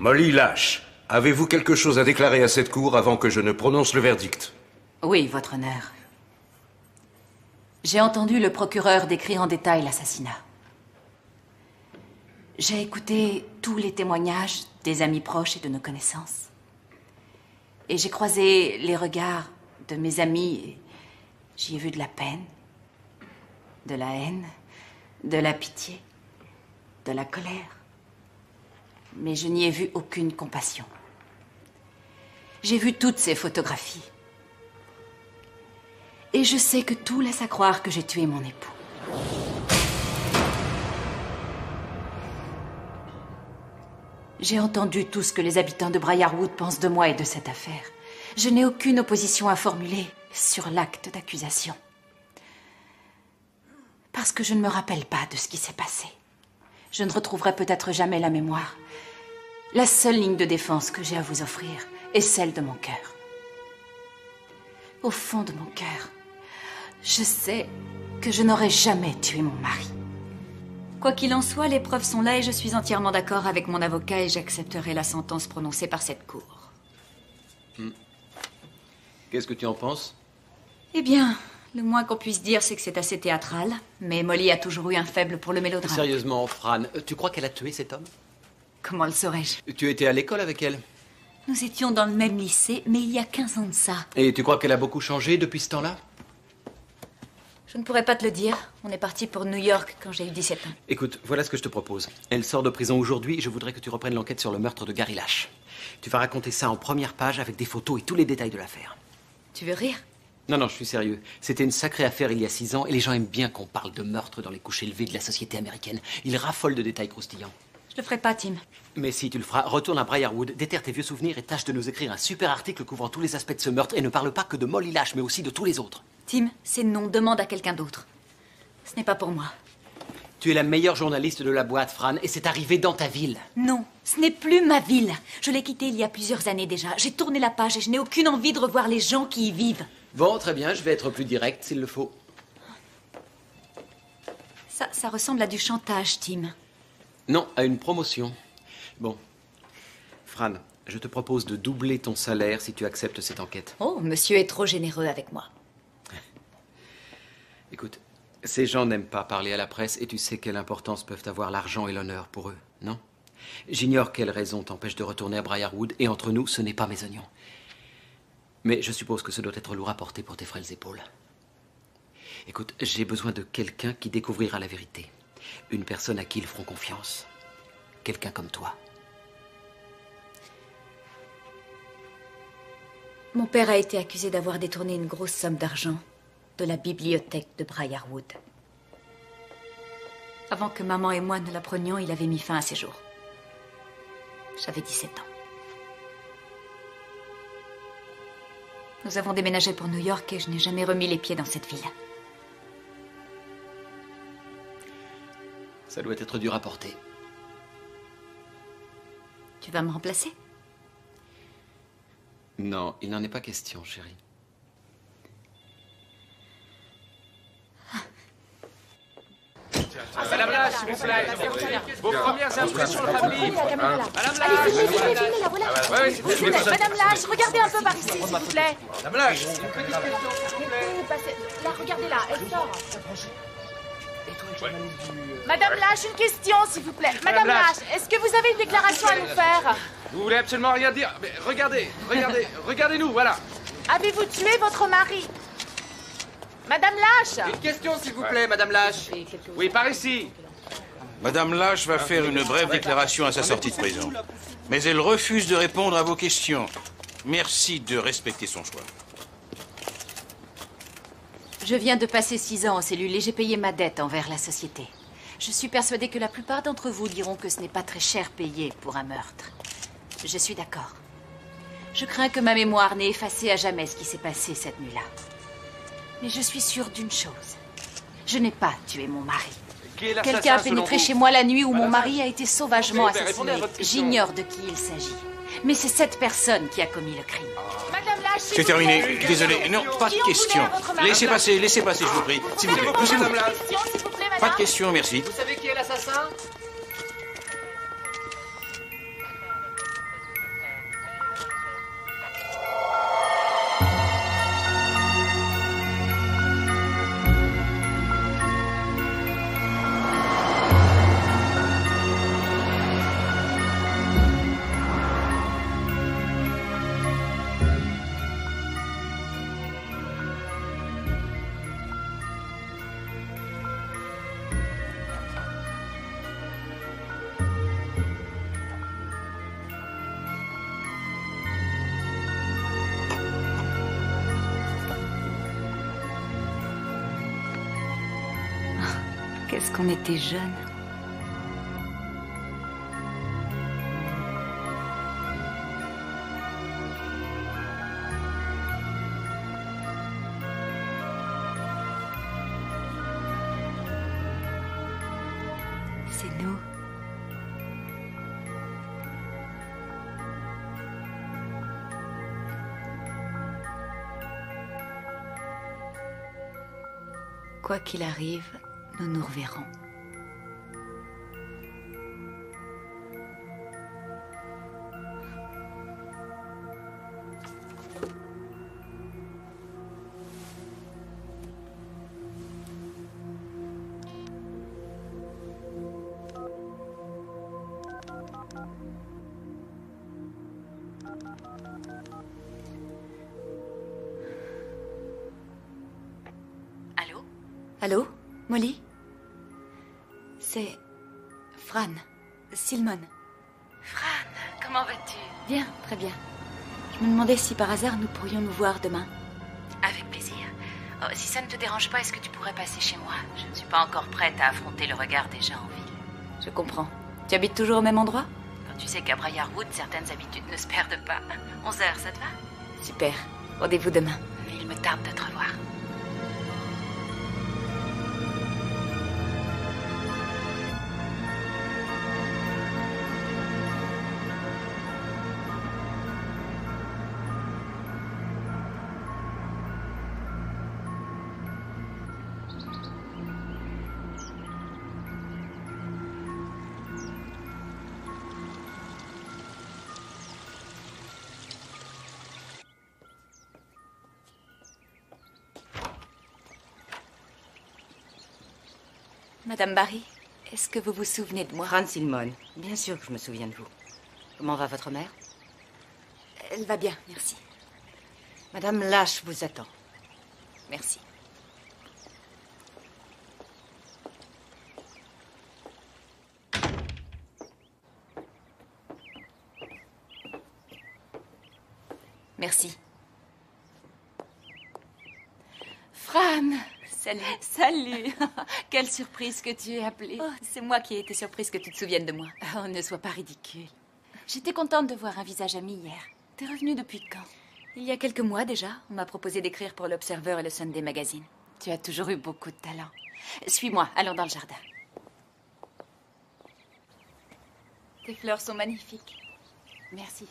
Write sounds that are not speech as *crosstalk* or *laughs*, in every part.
Molly Lash, avez-vous quelque chose à déclarer à cette cour avant que je ne prononce le verdict? Oui, votre honneur. J'ai entendu le procureur décrire en détail l'assassinat. J'ai écouté tous les témoignages des amis proches et de nos connaissances. Et j'ai croisé les regards de mes amis j'y ai vu de la peine, de la haine, de la pitié, de la colère. Mais je n'y ai vu aucune compassion. J'ai vu toutes ces photographies. Et je sais que tout laisse à croire que j'ai tué mon époux. J'ai entendu tout ce que les habitants de Briarwood pensent de moi et de cette affaire. Je n'ai aucune opposition à formuler sur l'acte d'accusation. Parce que je ne me rappelle pas de ce qui s'est passé. Je ne retrouverai peut-être jamais la mémoire. La seule ligne de défense que j'ai à vous offrir est celle de mon cœur. Au fond de mon cœur, je sais que je n'aurais jamais tué mon mari. Quoi qu'il en soit, les preuves sont là et je suis entièrement d'accord avec mon avocat et j'accepterai la sentence prononcée par cette cour. Qu'est-ce que tu en penses? Eh bien, le moins qu'on puisse dire, c'est que c'est assez théâtral, mais Molly a toujours eu un faible pour le mélodrame. Sérieusement, Fran, tu crois qu'elle a tué cet homme? Comment le saurais-je Tu étais à l'école avec elle Nous étions dans le même lycée, mais il y a 15 ans de ça. Et tu crois qu'elle a beaucoup changé depuis ce temps-là Je ne pourrais pas te le dire. On est parti pour New York quand j'ai eu 17 ans. Écoute, voilà ce que je te propose. Elle sort de prison aujourd'hui et je voudrais que tu reprennes l'enquête sur le meurtre de Gary Lash. Tu vas raconter ça en première page avec des photos et tous les détails de l'affaire. Tu veux rire Non, non, je suis sérieux. C'était une sacrée affaire il y a six ans et les gens aiment bien qu'on parle de meurtre dans les couches élevées de la société américaine. Ils raffolent de détails croustillants. Je le ferai pas, Tim. Mais si tu le feras, retourne à Briarwood, déterre tes vieux souvenirs et tâche de nous écrire un super article couvrant tous les aspects de ce meurtre et ne parle pas que de Molly Lash, mais aussi de tous les autres. Tim, c'est non. Demande à quelqu'un d'autre. Ce n'est pas pour moi. Tu es la meilleure journaliste de la boîte, Fran, et c'est arrivé dans ta ville. Non, ce n'est plus ma ville. Je l'ai quittée il y a plusieurs années déjà. J'ai tourné la page et je n'ai aucune envie de revoir les gens qui y vivent. Bon, très bien, je vais être plus direct s'il le faut. Ça, ça ressemble à du chantage, Tim. Non, à une promotion. Bon. Fran, je te propose de doubler ton salaire si tu acceptes cette enquête. Oh, monsieur est trop généreux avec moi. *laughs* Écoute, ces gens n'aiment pas parler à la presse et tu sais quelle importance peuvent avoir l'argent et l'honneur pour eux, non? J'ignore quelle raison t'empêche de retourner à Briarwood et entre nous, ce n'est pas mes oignons. Mais je suppose que ce doit être lourd à porter pour tes frêles épaules. Écoute, j'ai besoin de quelqu'un qui découvrira la vérité. Une personne à qui ils feront confiance. Quelqu'un comme toi. Mon père a été accusé d'avoir détourné une grosse somme d'argent de la bibliothèque de Briarwood. Avant que maman et moi ne l'apprenions, il avait mis fin à ses jours. J'avais 17 ans. Nous avons déménagé pour New York et je n'ai jamais remis les pieds dans cette ville. Ça doit être dur à porter. Tu vas me remplacer? Non, il n'en est pas question, chérie. Madame Lash, s'il vous plaît. Vos premières impressions de la famille. Madame Allez, filmez, filmez, filmez, la voilà. Ouais, c'est Filmez. Madame Lage, regardez un peu par ici, s'il vous plaît. Madame Lash, une petite question, s'il vous plaît. Vous passez- Là, regardez là, elle sort. Madame Lage, une question, s'il vous plaît. Madame. Lage, est-ce que vous avez une déclaration à nous faire Vous voulez absolument rien dire Mais regardez, regardez, *laughs* regardez-nous, voilà. Avez-vous tué votre mari Madame Lage Une question, s'il vous plaît, Madame Lash. Oui, par ici. Madame Lash va faire une brève déclaration à sa sortie de prison. Mais elle refuse de répondre à vos questions. Merci de respecter son choix. Je viens de passer six ans en cellule et j'ai payé ma dette envers la société. Je suis persuadée que la plupart d'entre vous diront que ce n'est pas très cher payé pour un meurtre. Je suis d'accord. Je crains que ma mémoire n'ait effacé à jamais ce qui s'est passé cette nuit-là. Mais je suis sûre d'une chose. Je n'ai pas tué mon mari. Quelqu'un a pénétré chez moi la nuit où mon mari a été sauvagement assassiné. J'ignore de qui il s'agit. Mais c'est cette personne qui a commis le crime. Madame s'il C'est terminé. plaît. Désolé. Non, pas de mari Laissez passer, laissez passer, je vous prie. S'il vous plaît. beaucoup, S'il vous Madame plaît. Lash. Question, s'il vous plaît, Pas de madame. questions, merci. Vous savez qui est l'assassin? Qu'on était jeunes. C'est nous. Quoi qu'il arrive, nous nous reverrons. Demandais si par hasard nous pourrions nous voir demain. Avec plaisir. Oh, si ça ne te dérange pas, est-ce que tu pourrais passer chez moi? Je ne suis pas encore prête à affronter le regard des gens en ville. Je comprends. Tu habites toujours au même endroit? Quand tu sais qu'à Briarwood, certaines habitudes ne se perdent pas. 11 heures, ça te va? Super. Rendez-vous demain. Il me tarde de te revoir. Madame Barry, est-ce que vous vous souvenez de moi? Fran Silmon, bien sûr que je me souviens de vous. Comment va votre mère? Elle va bien, merci. Madame Lâche vous attend. Merci. Merci. Fran Salut. Salut *laughs* Quelle surprise que tu aies appelé. Oh, c'est moi qui ai été surprise que tu te souviennes de moi. Oh, ne sois pas ridicule. J'étais contente de voir un visage ami hier. T'es revenu depuis quand? Il y a quelques mois déjà, on m'a proposé d'écrire pour l'Observer et le Sunday Magazine. Tu as toujours eu beaucoup de talent. Suis-moi, allons dans le jardin. Tes fleurs sont magnifiques. Merci.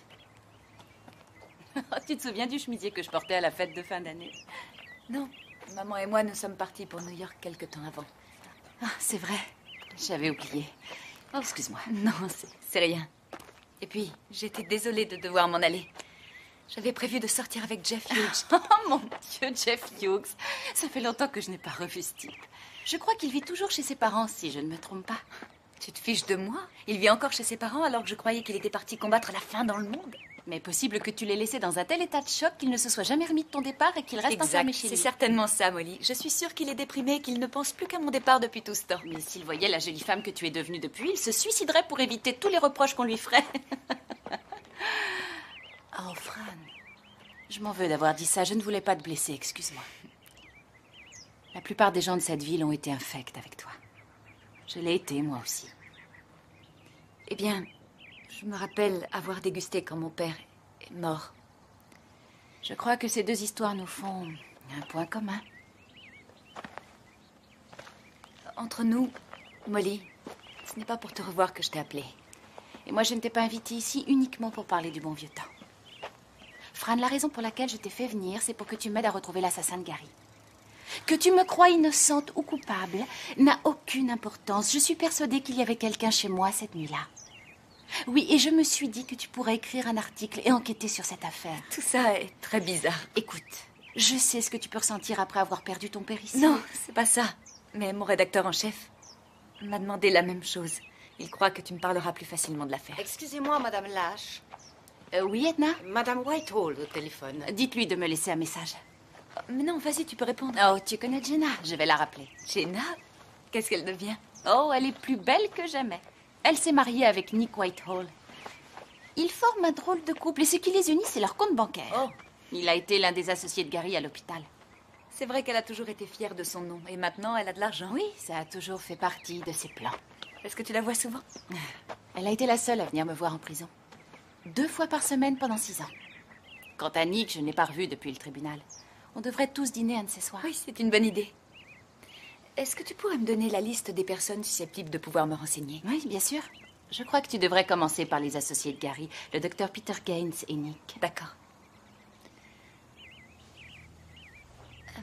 *laughs* tu te souviens du chemisier que je portais à la fête de fin d'année? Non, maman et moi nous sommes partis pour New York quelque temps avant. Ah, c'est vrai. J'avais oublié. Oh, excuse-moi. *laughs* Non, c'est- rien. Et puis, j'étais désolée de devoir m'en aller. J'avais prévu de sortir avec Jeff Hughes. *laughs* Oh mon Dieu, Jeff Hughes. Ça fait longtemps que je n'ai pas revu ce type. Je crois qu'il vit toujours chez ses parents, si je ne me trompe pas. Tu te fiches de moi? Il vit encore chez ses parents alors que je croyais qu'il était parti combattre la faim dans le monde? Mais possible que tu l'aies laissé dans un tel état de choc qu'il ne se soit jamais remis de ton départ et qu'il reste enfermé chez c'est lui. certainement ça, Molly. Je suis sûre qu'il est déprimé et qu'il ne pense plus qu'à mon départ depuis tout ce temps. Mais s'il voyait la jolie femme que tu es devenue depuis, il se suiciderait pour éviter tous les reproches qu'on lui ferait. *laughs* oh, Fran. Je m'en veux d'avoir dit ça. Je ne voulais pas te blesser, excuse-moi. La plupart des gens de cette ville ont été infects avec toi. Je l'ai été, moi aussi. Eh bien, je me rappelle avoir dégusté quand mon père est mort. Je crois que ces deux histoires nous font un point commun. Entre nous, Molly, ce n'est pas pour te revoir que je t'ai appelé. Et moi, je ne t'ai pas invité ici uniquement pour parler du bon vieux temps. Fran, la raison pour laquelle je t'ai fait venir, c'est pour que tu m'aides à retrouver l'assassin de Gary. Que tu me crois innocente ou coupable n'a aucune importance. Je suis persuadée qu'il y avait quelqu'un chez moi cette nuit-là. Oui, et je me suis dit que tu pourrais écrire un article et enquêter sur cette affaire. Tout ça est très bizarre. Écoute, je sais ce que tu peux ressentir après avoir perdu ton père ici. Non, c'est pas ça. Mais mon rédacteur en chef m'a demandé la même chose. Il croit que tu me parleras plus facilement de l'affaire. Excusez-moi, Madame Lâche. Euh, oui, Edna? Madame Whitehall au téléphone. Dites-lui de me laisser un message. Mais non, vas-y, tu peux répondre. Oh, tu connais Jenna, je vais la rappeler. Jenna? Qu'est-ce qu'elle devient? Oh, elle est plus belle que jamais. Elle s'est mariée avec Nick Whitehall. Ils forment un drôle de couple et ce qui les unit, c'est leur compte bancaire. Oh. Il a été l'un des associés de Gary à l'hôpital. C'est vrai qu'elle a toujours été fière de son nom, et maintenant elle a de l'argent. Oui, ça a toujours fait partie de ses plans. Est-ce que tu la vois souvent? *laughs* Elle a été la seule à venir me voir en prison. Deux fois par semaine pendant six ans. Quant à Nick, je ne l'ai pas revu depuis le tribunal. On devrait tous dîner un de ces soirs. Oui, c'est une bonne idée. Est-ce que tu pourrais me donner la liste des personnes susceptibles de pouvoir me renseigner? Oui, bien sûr. Je crois que tu devrais commencer par les associés de Gary, le docteur Peter Gaines et Nick. D'accord. Euh,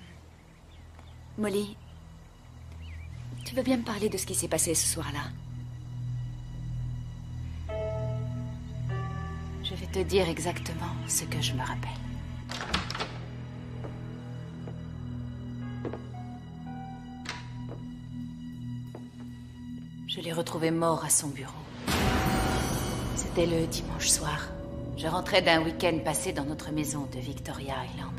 Molly, tu veux bien me parler de ce qui s'est passé ce soir-là? Je vais te dire exactement ce que je me rappelle. Je l'ai retrouvé mort à son bureau. C'était le dimanche soir. Je rentrais d'un week-end passé dans notre maison de Victoria Island.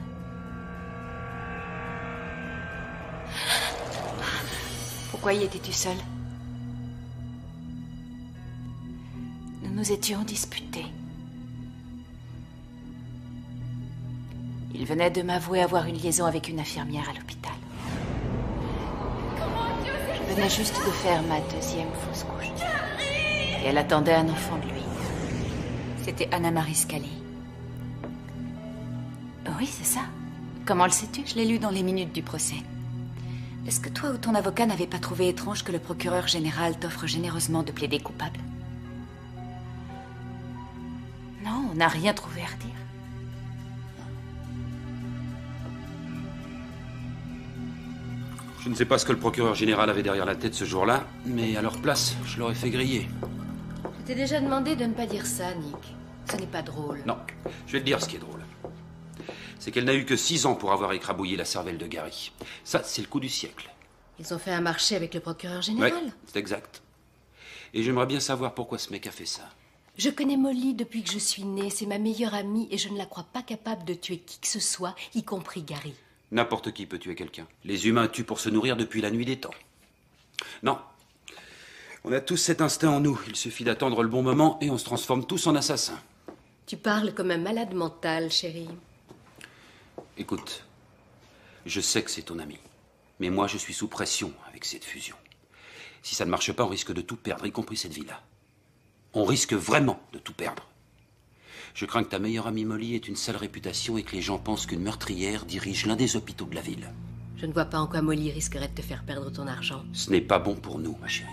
Pourquoi y étais-tu seule? Nous nous étions disputés. Il venait de m'avouer avoir une liaison avec une infirmière à l'hôpital. Je venais juste de faire ma deuxième fausse couche. Et elle attendait un enfant de lui. C'était Anna-Marie Scali. Oui, c'est ça. Comment le sais-tu? Je l'ai lu dans les minutes du procès. Est-ce que toi ou ton avocat n'avez pas trouvé étrange que le procureur général t'offre généreusement de plaider coupable? Non, on n'a rien trouvé à redire. Je ne sais pas ce que le procureur général avait derrière la tête ce jour-là, mais à leur place, je l'aurais fait griller. Je t'ai déjà demandé de ne pas dire ça, Nick. Ce n'est pas drôle. Non, je vais te dire ce qui est drôle. C'est qu'elle n'a eu que six ans pour avoir écrabouillé la cervelle de Gary. Ça, c'est le coup du siècle. Ils ont fait un marché avec le procureur général. Ouais, c'est exact. Et j'aimerais bien savoir pourquoi ce mec a fait ça. Je connais Molly depuis que je suis née. C'est ma meilleure amie et je ne la crois pas capable de tuer qui que ce soit, y compris Gary. N'importe qui peut tuer quelqu'un. Les humains tuent pour se nourrir depuis la nuit des temps. Non. On a tous cet instinct en nous. Il suffit d'attendre le bon moment et on se transforme tous en assassins. Tu parles comme un malade mental, chérie. Écoute, je sais que c'est ton ami. Mais moi, je suis sous pression avec cette fusion. Si ça ne marche pas, on risque de tout perdre, y compris cette villa. On risque vraiment de tout perdre. Je crains que ta meilleure amie Molly ait une sale réputation et que les gens pensent qu'une meurtrière dirige l'un des hôpitaux de la ville. Je ne vois pas en quoi Molly risquerait de te faire perdre ton argent. Ce n'est pas bon pour nous, ma chérie.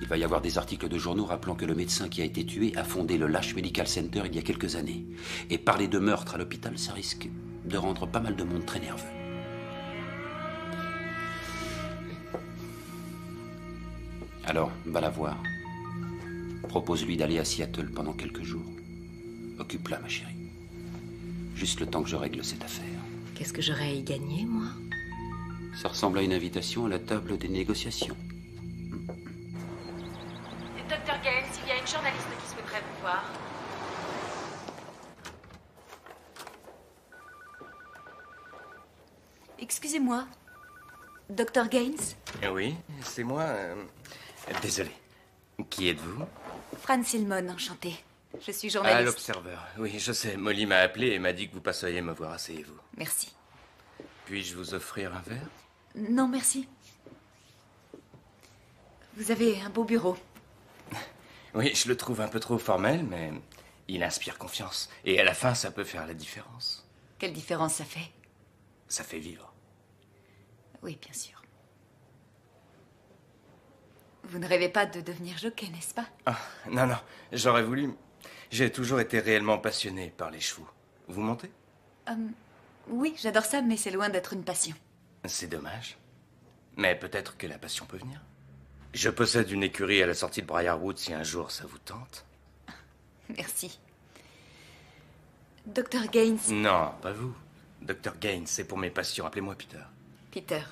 Il va y avoir des articles de journaux rappelant que le médecin qui a été tué a fondé le Lash Medical Center il y a quelques années. Et parler de meurtre à l'hôpital, ça risque de rendre pas mal de monde très nerveux. Alors, va la voir. Propose-lui d'aller à Seattle pendant quelques jours. Occupe-la, ma chérie. Juste le temps que je règle cette affaire. Qu'est-ce que j'aurais à y gagner, moi? Ça ressemble à une invitation à la table des négociations. Docteur Gaines, il y a une journaliste qui souhaiterait vous voir. Excusez-moi. Docteur Gaines? Eh Oui, c'est moi. euh, Désolé. Qui êtes-vous? Fran Silmon, enchantée. Je suis journaliste. l'observeur. Oui, je sais. Molly m'a appelé et m'a dit que vous passeriez me voir. Asseyez-vous. Merci. Puis-je vous offrir un verre? Non, merci. Vous avez un beau bureau. *laughs* Oui, je le trouve un peu trop formel, mais il inspire confiance. Et à la fin, ça peut faire la différence. Quelle différence ça fait? Ça fait vivre. Oui, bien sûr. Vous ne rêvez pas de devenir jockey, n'est-ce pas? Ah, non, non, j'aurais voulu. J'ai toujours été réellement passionné par les chevaux. Vous montez Hum, Oui, j'adore ça, mais c'est loin d'être une passion. C'est dommage. Mais peut-être que la passion peut venir. Je possède une écurie à la sortie de Briarwood si un jour ça vous tente. *laughs* Merci. Docteur Gaines. Non, pas vous. Docteur Gaines, c'est pour mes passions. Appelez-moi Peter. Peter,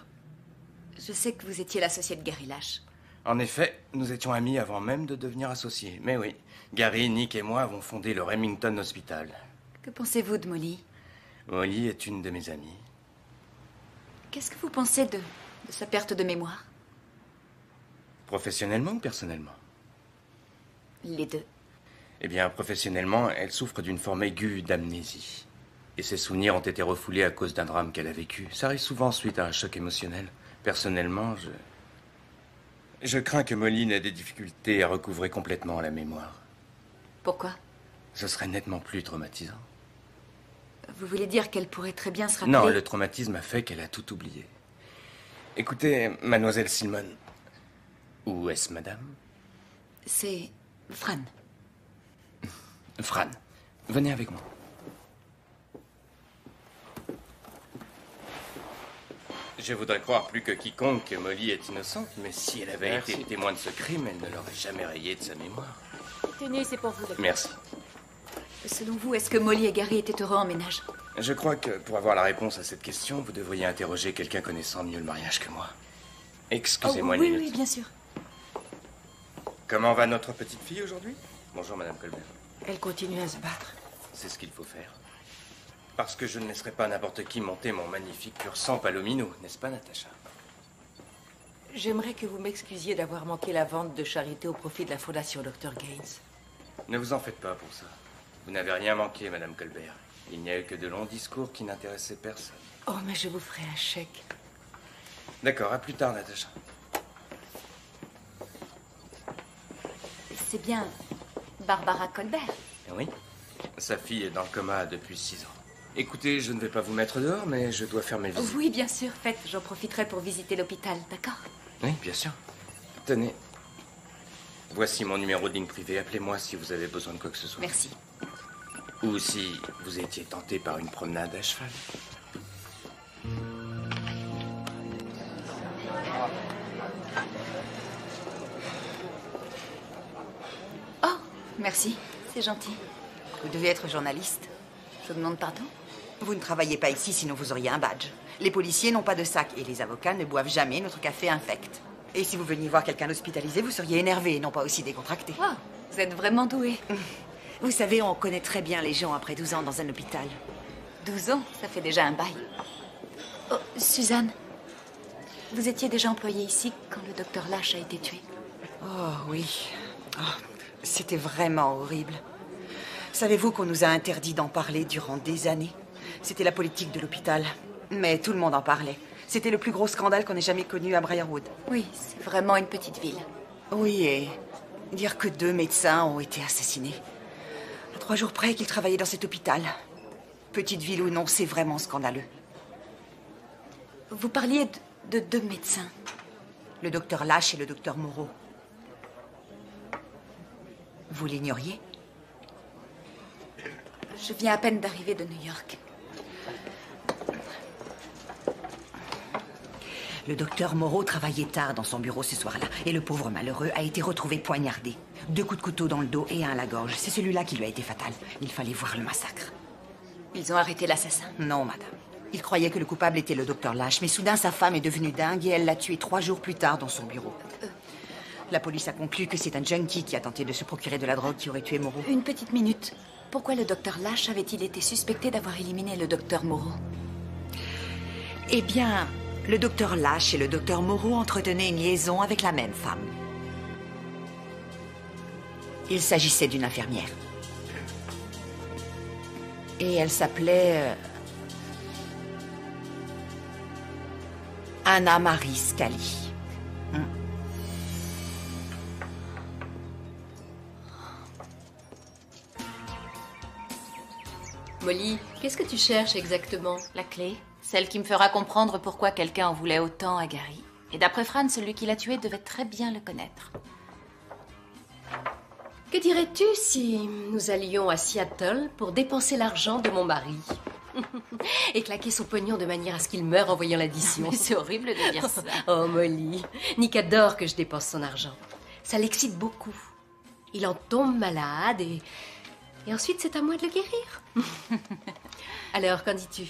je sais que vous étiez l'associé de Gary Lash. En effet, nous étions amis avant même de devenir associés. Mais oui, Gary, Nick et moi avons fondé le Remington Hospital. Que pensez-vous de Molly? Molly est une de mes amies. Qu'est-ce que vous pensez de, de sa perte de mémoire? Professionnellement ou personnellement? Les deux. Eh bien, professionnellement, elle souffre d'une forme aiguë d'amnésie. Et ses souvenirs ont été refoulés à cause d'un drame qu'elle a vécu. Ça arrive souvent suite à un choc émotionnel. Personnellement, je. Je crains que Molly n'ait des difficultés à recouvrer complètement la mémoire. Pourquoi Ce serait nettement plus traumatisant. Vous voulez dire qu'elle pourrait très bien se rappeler Non, le traumatisme a fait qu'elle a tout oublié. Écoutez, mademoiselle Silman. Où est-ce, madame C'est Fran. *laughs* Fran, venez avec moi. Je voudrais croire plus que quiconque que Molly est innocente, mais si elle avait Merci. été témoin de ce crime, elle ne l'aurait jamais rayé de sa mémoire. Tenez, c'est pour vous. docteur. Merci. Selon vous, est-ce que Molly et Gary étaient heureux en ménage? Je crois que pour avoir la réponse à cette question, vous devriez interroger quelqu'un connaissant mieux le mariage que moi. Excusez-moi Oh, oui, une minute. oui, bien sûr. Comment va notre petite fille aujourd'hui? Bonjour, Madame Colbert. Elle continue à se battre. C'est ce qu'il faut faire. Parce que je ne laisserai pas n'importe qui monter mon magnifique pur sang palomino, n'est-ce pas, Natacha? J'aimerais que vous m'excusiez d'avoir manqué la vente de charité au profit de la fondation Dr. Gaines. Ne vous en faites pas pour ça. Vous n'avez rien manqué, Madame Colbert. Il n'y a eu que de longs discours qui n'intéressaient personne. Oh, mais je vous ferai un chèque. D'accord, à plus tard, Natacha. C'est bien Barbara Colbert. Oui Sa fille est dans le coma depuis six ans. Écoutez, je ne vais pas vous mettre dehors, mais je dois faire mes visites. Oui, bien sûr, faites. J'en profiterai pour visiter l'hôpital, d'accord? Oui, bien sûr. Tenez. Voici mon numéro de ligne privée. Appelez-moi si vous avez besoin de quoi que ce soit. Merci. Ou si vous étiez tenté par une promenade à cheval. Oh, merci. C'est gentil. Vous devez être journaliste. Je vous demande pardon Vous ne travaillez pas ici, sinon vous auriez un badge. Les policiers n'ont pas de sac et les avocats ne boivent jamais notre café infect. Et si vous veniez voir quelqu'un hospitalisé, vous seriez énervé et non pas aussi décontracté. Oh, vous êtes vraiment doué. *laughs* Vous savez, on connaît très bien les gens après 12 ans dans un hôpital. 12 ans, ça fait déjà un bail. Oh, Suzanne, vous étiez déjà employée ici quand le docteur Lash a été tué Oh oui. Oh, C'était vraiment horrible. Savez-vous qu'on nous a interdit d'en parler durant des années? C'était la politique de l'hôpital. Mais tout le monde en parlait. C'était le plus gros scandale qu'on ait jamais connu à Briarwood. Oui, c'est vraiment une petite ville. Oui, et dire que deux médecins ont été assassinés. À trois jours près qu'ils travaillaient dans cet hôpital. Petite ville ou non, c'est vraiment scandaleux. Vous parliez de, de deux médecins. Le docteur Lash et le docteur Moreau. Vous l'ignoriez? Je viens à peine d'arriver de New York. Le docteur Moreau travaillait tard dans son bureau ce soir-là, et le pauvre malheureux a été retrouvé poignardé. Deux coups de couteau dans le dos et un à la gorge. C'est celui-là qui lui a été fatal. Il fallait voir le massacre. Ils ont arrêté l'assassin Non, madame. Il croyait que le coupable était le docteur Lash, mais soudain sa femme est devenue dingue et elle l'a tué trois jours plus tard dans son bureau. La police a conclu que c'est un junkie qui a tenté de se procurer de la drogue qui aurait tué Moreau. Une petite minute. Pourquoi le docteur Lash avait-il été suspecté d'avoir éliminé le docteur Moreau Eh bien, le docteur Lash et le docteur Moreau entretenaient une liaison avec la même femme. Il s'agissait d'une infirmière. Et elle s'appelait... euh, Anna Marie Scali. Molly, qu'est-ce que tu cherches exactement? La clé, celle qui me fera comprendre pourquoi quelqu'un en voulait autant à Gary. Et d'après Fran, celui qui l'a tué devait très bien le connaître. Que dirais-tu si nous allions à Seattle pour dépenser l'argent de mon mari? *laughs* Et claquer son pognon de manière à ce qu'il meure en voyant l'addition. Mais c'est horrible de dire ça. *laughs* oh, Molly. Nick adore que je dépense son argent. Ça l'excite beaucoup. Il en tombe malade et. Et ensuite, c'est à moi de le guérir. *laughs* Alors, qu'en dis-tu?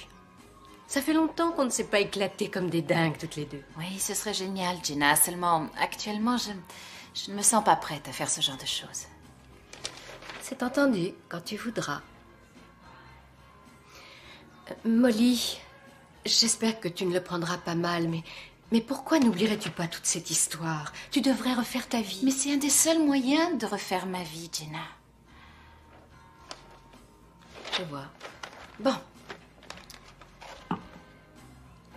Ça fait longtemps qu'on ne s'est pas éclaté comme des dingues toutes les deux. Oui, ce serait génial, Gina. Seulement, actuellement, je, je ne me sens pas prête à faire ce genre de choses. C'est entendu, quand tu voudras. Euh, Molly, j'espère que tu ne le prendras pas mal, mais, mais pourquoi n'oublierais-tu pas toute cette histoire? Tu devrais refaire ta vie. Mais c'est un des seuls moyens de refaire ma vie, Gina. Je vois. Bon,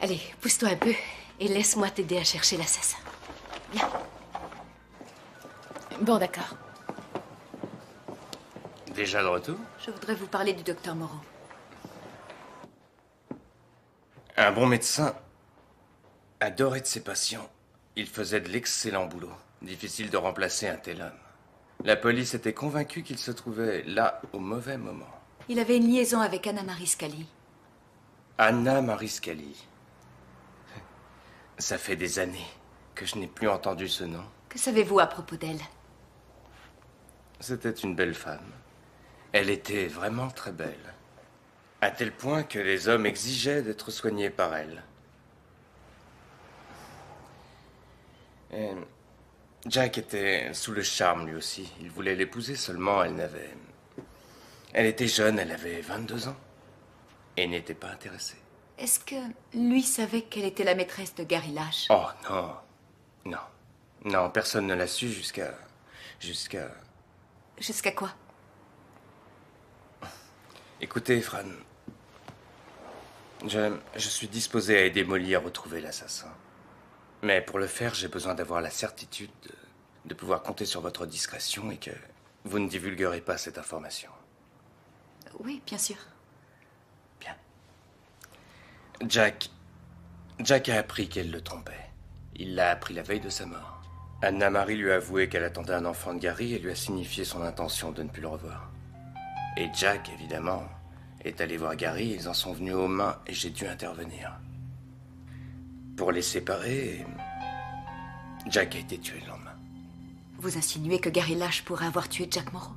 Allez, pousse-toi un peu et laisse-moi t'aider à chercher l'assassin. Viens. Bon, d'accord. Déjà de retour? Je voudrais vous parler du docteur Moreau. Un bon médecin adoré de ses patients. Il faisait de l'excellent boulot. Difficile de remplacer un tel homme. La police était convaincue qu'il se trouvait là au mauvais moment. Il avait une liaison avec Anna Marie Scali. Anna Mariscali. Ça fait des années que je n'ai plus entendu ce nom. Que savez-vous à propos d'elle? C'était une belle femme. Elle était vraiment très belle. À tel point que les hommes exigeaient d'être soignés par elle. Et Jack était sous le charme lui aussi. Il voulait l'épouser seulement, elle n'avait... Elle était jeune, elle avait 22 ans. Et n'était pas intéressée. Est-ce que lui savait qu'elle était la maîtresse de Gary Lash? Oh non. Non. Non, personne ne l'a su jusqu'à... Jusqu'à... Jusqu'à quoi? Écoutez, Fran. Je, je suis disposé à aider Molly à retrouver l'assassin. Mais pour le faire, j'ai besoin d'avoir la certitude de, de pouvoir compter sur votre discrétion et que vous ne divulguerez pas cette information. Oui, bien sûr. Jack. Jack a appris qu'elle le trompait. Il l'a appris la veille de sa mort. Anna-Marie lui a avoué qu'elle attendait un enfant de Gary et lui a signifié son intention de ne plus le revoir. Et Jack, évidemment, est allé voir Gary, ils en sont venus aux mains et j'ai dû intervenir. Pour les séparer, Jack a été tué le lendemain. Vous insinuez que Gary Lash pourrait avoir tué Jack Moreau?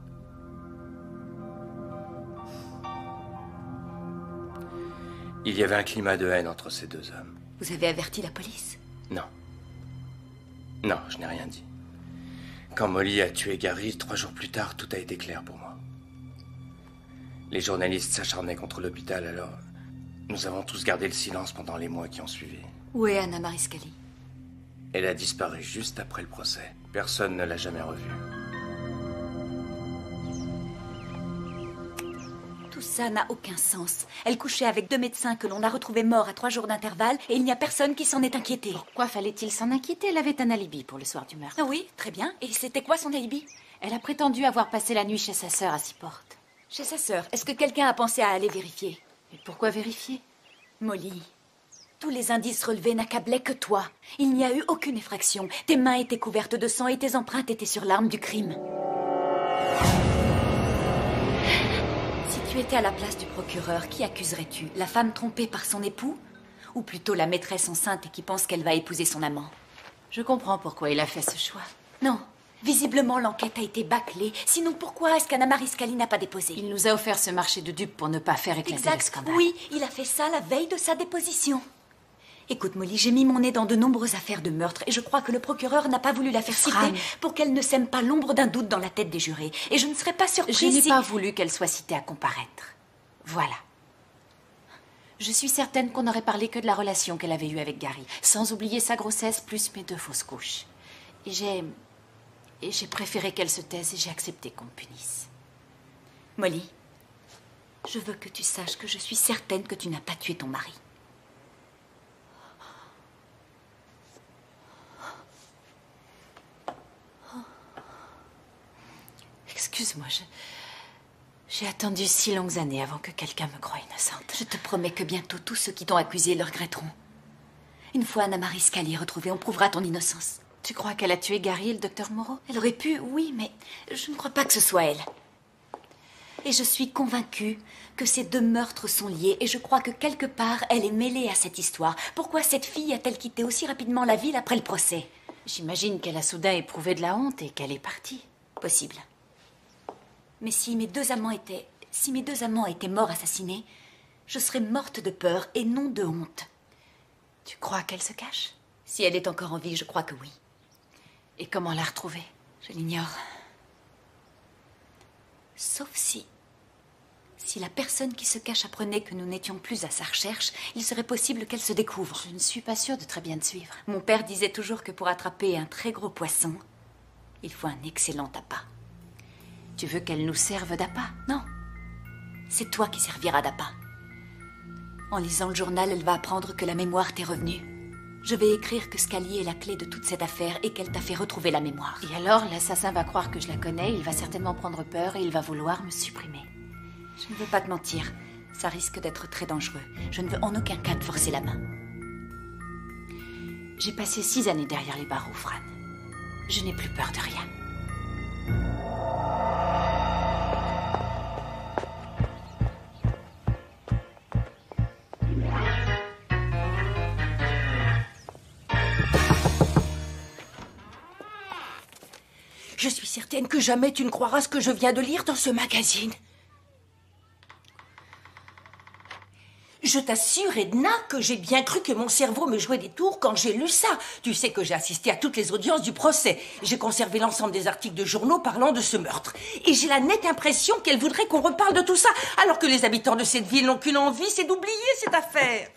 Il y avait un climat de haine entre ces deux hommes. Vous avez averti la police? Non. Non, je n'ai rien dit. Quand Molly a tué Gary, trois jours plus tard, tout a été clair pour moi. Les journalistes s'acharnaient contre l'hôpital, alors nous avons tous gardé le silence pendant les mois qui ont suivi. Où est Anna Mariscali? Elle a disparu juste après le procès. Personne ne l'a jamais revue. Ça n'a aucun sens. Elle couchait avec deux médecins que l'on a retrouvés morts à trois jours d'intervalle et il n'y a personne qui s'en est inquiété. Pourquoi fallait-il s'en inquiéter? Elle avait un alibi pour le soir du meurtre. Ah oui, très bien. Et c'était quoi son alibi? Elle a prétendu avoir passé la nuit chez sa sœur à Seaport. Chez sa sœur. Est-ce que quelqu'un a pensé à aller vérifier? Et pourquoi vérifier? Molly, tous les indices relevés n'accablaient que toi. Il n'y a eu aucune effraction. Tes mains étaient couvertes de sang et tes empreintes étaient sur l'arme du crime. Tu étais à la place du procureur, qui accuserais-tu? La femme trompée par son époux? Ou plutôt la maîtresse enceinte et qui pense qu'elle va épouser son amant? Je comprends pourquoi il a fait ce choix. Non. Visiblement, l'enquête a été bâclée. Sinon, pourquoi est-ce qu'Anna Mariscali n'a pas déposé? Il nous a offert ce marché de dupes pour ne pas faire éclater Exact. le scandale. Oui, il a fait ça la veille de sa déposition. Écoute, Molly, j'ai mis mon nez dans de nombreuses affaires de meurtre et je crois que le procureur n'a pas voulu la faire Fran. citer pour qu'elle ne sème pas l'ombre d'un doute dans la tête des jurés. Et je ne serais pas surprise Je n'ai si... pas voulu qu'elle soit citée à comparaître. Voilà. Je suis certaine qu'on n'aurait parlé que de la relation qu'elle avait eue avec Gary, sans oublier sa grossesse plus mes deux fausses couches. Et j'ai. Et j'ai préféré qu'elle se taise et j'ai accepté qu'on me punisse. Molly, je veux que tu saches que je suis certaine que tu n'as pas tué ton mari. Excuse-moi, je. J'ai attendu si longues années avant que quelqu'un me croie innocente. Je te promets que bientôt tous ceux qui t'ont accusé le regretteront. Une fois Anna Marie Scali retrouvée, on prouvera ton innocence. Tu crois qu'elle a tué Gary et le docteur Moreau? Elle aurait pu, oui, mais je ne crois pas que ce soit elle. Et je suis convaincue que ces deux meurtres sont liés et je crois que quelque part elle est mêlée à cette histoire. Pourquoi cette fille a-t-elle quitté aussi rapidement la ville après le procès? J'imagine qu'elle a soudain éprouvé de la honte et qu'elle est partie. Possible. Mais si mes deux amants étaient. Si mes deux amants étaient morts assassinés, je serais morte de peur et non de honte. Tu crois qu'elle se cache? Si elle est encore en vie, je crois que oui. Et comment la retrouver? Je l'ignore. Sauf si. Si la personne qui se cache apprenait que nous n'étions plus à sa recherche, il serait possible qu'elle se découvre. Je ne suis pas sûre de très bien te suivre. Mon père disait toujours que pour attraper un très gros poisson, il faut un excellent appât. Tu veux qu'elle nous serve d'appât Non? C'est toi qui serviras d'appât. En lisant le journal, elle va apprendre que la mémoire t'est revenue. Je vais écrire que Scali est la clé de toute cette affaire et qu'elle t'a fait retrouver la mémoire. Et alors, l'assassin va croire que je la connais, il va certainement prendre peur et il va vouloir me supprimer. Je ne veux pas te mentir. Ça risque d'être très dangereux. Je ne veux en aucun cas te forcer la main. J'ai passé six années derrière les barreaux, Fran. Je n'ai plus peur de rien. Je suis certaine que jamais tu ne croiras ce que je viens de lire dans ce magazine. Je t'assure, Edna, que j'ai bien cru que mon cerveau me jouait des tours quand j'ai lu ça. Tu sais que j'ai assisté à toutes les audiences du procès. J'ai conservé l'ensemble des articles de journaux parlant de ce meurtre. Et j'ai la nette impression qu'elle voudrait qu'on reparle de tout ça, alors que les habitants de cette ville n'ont qu'une envie, c'est d'oublier cette affaire.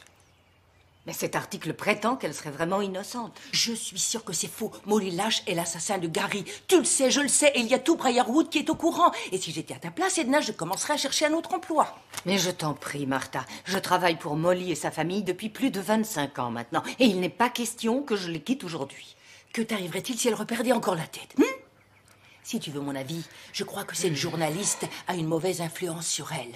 Mais cet article prétend qu'elle serait vraiment innocente. Je suis sûre que c'est faux. Molly Lash est l'assassin de Gary. Tu le sais, je le sais, et il y a tout Briarwood qui est au courant. Et si j'étais à ta place, Edna, je commencerais à chercher un autre emploi. Mais je t'en prie, Martha. Je travaille pour Molly et sa famille depuis plus de 25 ans maintenant. Et il n'est pas question que je les quitte aujourd'hui. Que t'arriverait-il si elle reperdait encore la tête hmm? Si tu veux mon avis, je crois que cette journaliste a une mauvaise influence sur elle.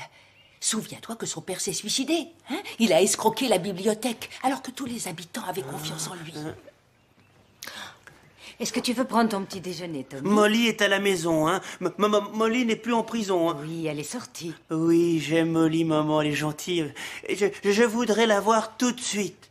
Souviens-toi que son père s'est suicidé. Hein? Il a escroqué la bibliothèque, alors que tous les habitants avaient confiance en lui. Est-ce que tu veux prendre ton petit déjeuner, Tommy? Molly est à la maison, hein. M- m- Molly n'est plus en prison, hein. Oui, elle est sortie. Oui, j'aime Molly, maman, elle est gentille. Et Je, je voudrais la voir tout de suite.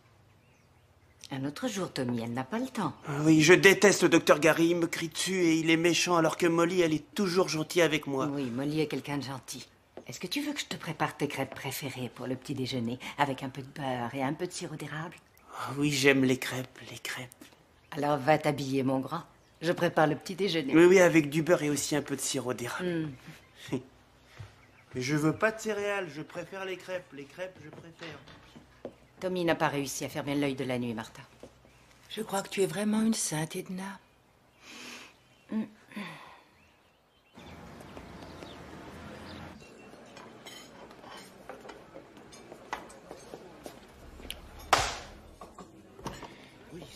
Un autre jour, Tommy, elle n'a pas le temps. Oui, je déteste le docteur Gary, il me crie dessus et il est méchant alors que Molly, elle est toujours gentille avec moi. Oui, Molly est quelqu'un de gentil. Est-ce que tu veux que je te prépare tes crêpes préférées pour le petit déjeuner, avec un peu de beurre et un peu de sirop d'érable? Ah Oui, j'aime les crêpes, les crêpes. Alors va t'habiller, mon grand. Je prépare le petit déjeuner. Oui, oui, avec du beurre et aussi un peu de sirop d'érable. Hmm. *laughs* Mais je veux pas de céréales, je préfère les crêpes. Les crêpes, je préfère. Tommy n'a pas réussi à fermer l'œil de la nuit, Martha. Je crois que tu es vraiment une sainte, Edna. Hmm.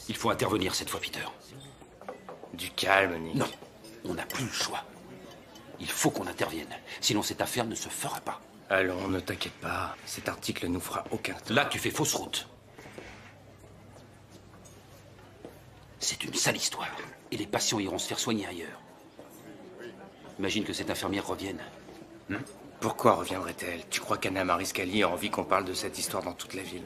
Il faut intervenir cette fois, Peter. Du calme, Nick. Non, on n'a plus le choix. Il faut qu'on intervienne. Sinon, cette affaire ne se fera pas. Allons, ne t'inquiète pas. Cet article nous fera aucun tort. Là, tu fais fausse route. C'est une sale histoire. Et les patients iront se faire soigner ailleurs. Imagine que cette infirmière revienne. Hmm? Pourquoi reviendrait-elle? Tu crois qu'Anna Mariscali a envie qu'on parle de cette histoire dans toute la ville?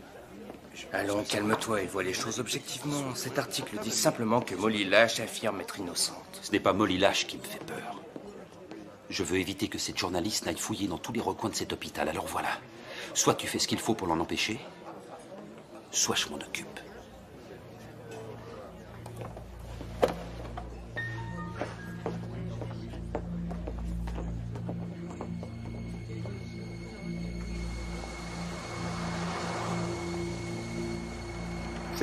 Allons, calme-toi et vois les choses objectivement. Cet article dit simplement que Molly Lash affirme être innocente. Ce n'est pas Molly Lash qui me fait peur. Je veux éviter que cette journaliste n'aille fouiller dans tous les recoins de cet hôpital. Alors voilà. Soit tu fais ce qu'il faut pour l'en empêcher, soit je m'en occupe.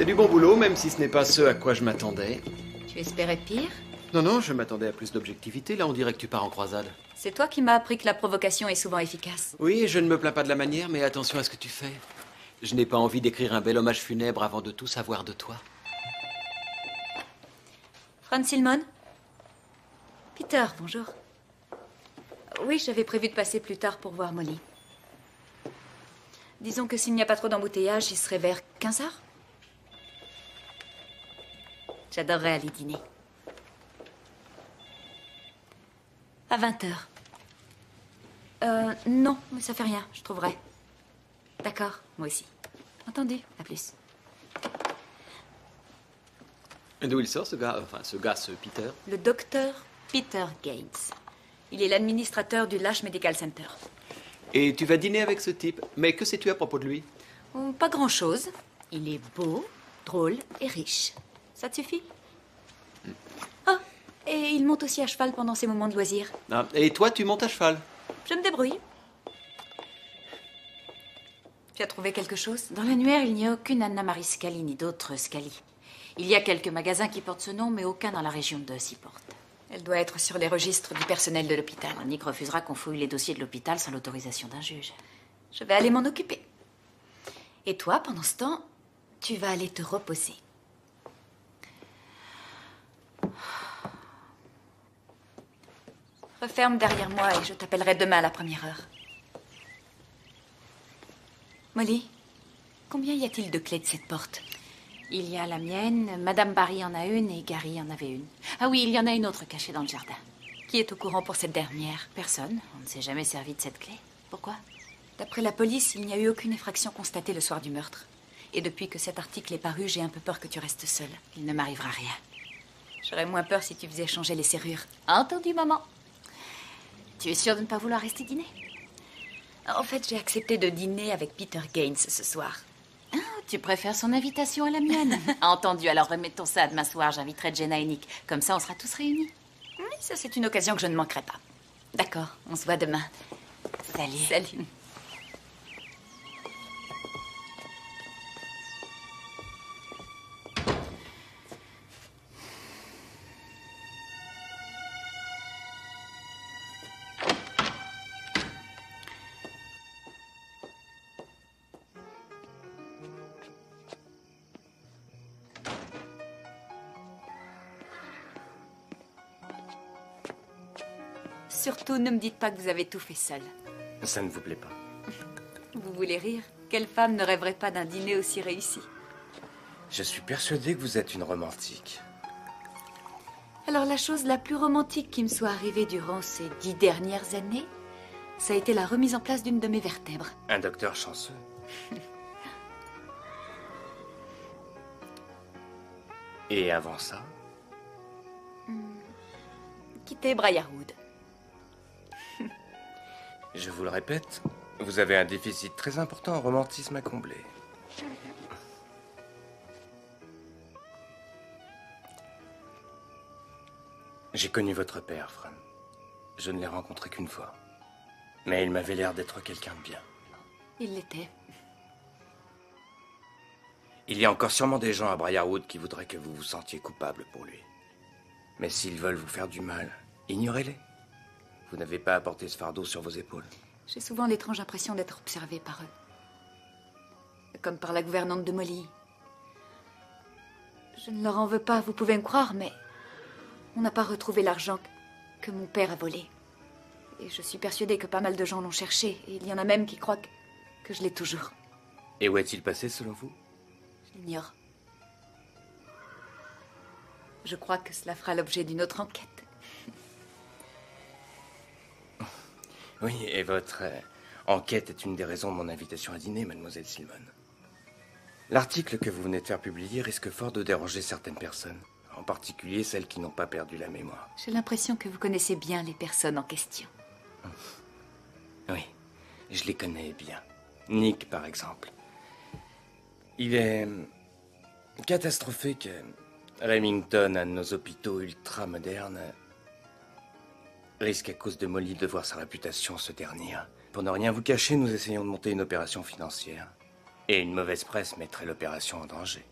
Du bon boulot, même si ce n'est pas ce à quoi je m'attendais. Tu espérais pire? Non, non, je m'attendais à plus d'objectivité. Là, on dirait que tu pars en croisade. C'est toi qui m'as appris que la provocation est souvent efficace. Oui, je ne me plains pas de la manière, mais attention à ce que tu fais. Je n'ai pas envie d'écrire un bel hommage funèbre avant de tout savoir de toi. Franz Silmon? Peter, bonjour. Oui, j'avais prévu de passer plus tard pour voir Molly. Disons que s'il n'y a pas trop d'embouteillage, il serait vers 15 heures. J'adorerais aller dîner. À 20 heures. Euh, non, mais ça fait rien, je trouverai. D'accord, moi aussi. Entendu, à plus. D'où il sort, ce gars Enfin, ce gars, ce Peter? Le docteur Peter Gaines. Il est l'administrateur du Lash Medical Center. Et tu vas dîner avec ce type? Mais que sais-tu à propos de lui? Oh, Pas grand-chose. Il est beau, drôle et riche. Ça te suffit? Ah, et il monte aussi à cheval pendant ses moments de loisirs. Ah, Et toi, tu montes à cheval? Je me débrouille. Tu as trouvé quelque chose? Dans l'annuaire, il n'y a aucune Anna Marie Scali ni d'autres Scali. Il y a quelques magasins qui portent ce nom, mais aucun dans la région de s'y porte. Elle doit être sur les registres du personnel de l'hôpital. Nick refusera qu'on fouille les dossiers de l'hôpital sans l'autorisation d'un juge. Je vais aller m'en occuper. Et toi, pendant ce temps, tu vas aller te reposer. Referme derrière moi et je t'appellerai demain à la première heure. Molly, combien y a-t-il de clés de cette porte? Il y a la mienne, Madame Barry en a une et Gary en avait une. Ah oui, il y en a une autre cachée dans le jardin. Qui est au courant pour cette dernière? Personne. On ne s'est jamais servi de cette clé. Pourquoi? D'après la police, il n'y a eu aucune effraction constatée le soir du meurtre. Et depuis que cet article est paru, j'ai un peu peur que tu restes seule. Il ne m'arrivera rien. J'aurais moins peur si tu faisais changer les serrures. Entendu, maman. Tu es sûre de ne pas vouloir rester dîner? En fait, j'ai accepté de dîner avec Peter Gaines ce soir. Ah, tu préfères son invitation à la mienne *laughs* Entendu, alors remettons ça à demain soir. J'inviterai Jenna et Nick. Comme ça, on sera tous réunis. Oui, ça, c'est une occasion que je ne manquerai pas. D'accord, on se voit demain. Salut. Salut. Surtout, ne me dites pas que vous avez tout fait seul. Ça ne vous plaît pas Vous voulez rire Quelle femme ne rêverait pas d'un dîner aussi réussi? Je suis persuadé que vous êtes une romantique. Alors la chose la plus romantique qui me soit arrivée durant ces dix dernières années, ça a été la remise en place d'une de mes vertèbres. Un docteur chanceux. *laughs* Et avant ça? Quitter Briarwood. Je vous le répète, vous avez un déficit très important en romantisme à combler. J'ai connu votre père, Fran. Je ne l'ai rencontré qu'une fois. Mais il m'avait l'air d'être quelqu'un de bien. Il l'était. Il y a encore sûrement des gens à Briarwood qui voudraient que vous vous sentiez coupable pour lui. Mais s'ils veulent vous faire du mal, ignorez-les. Vous n'avez pas à porter ce fardeau sur vos épaules. J'ai souvent l'étrange impression d'être observée par eux. Comme par la gouvernante de Molly. Je ne leur en veux pas, vous pouvez me croire, mais on n'a pas retrouvé l'argent que mon père a volé. Et je suis persuadée que pas mal de gens l'ont cherché, et il y en a même qui croient que, que je l'ai toujours. Et où est-il passé selon vous? Je l'ignore. Je crois que cela fera l'objet d'une autre enquête. Oui, et votre euh, enquête est une des raisons de mon invitation à dîner, mademoiselle Silman. L'article que vous venez de faire publier risque fort de déranger certaines personnes, en particulier celles qui n'ont pas perdu la mémoire. J'ai l'impression que vous connaissez bien les personnes en question. Oui, je les connais bien. Nick, par exemple. Il est euh, catastrophé que Remington, un de nos hôpitaux ultra modernes, risque à cause de Molly de voir sa réputation se ternir. Pour ne rien vous cacher, nous essayons de monter une opération financière. Et une mauvaise presse mettrait l'opération en danger.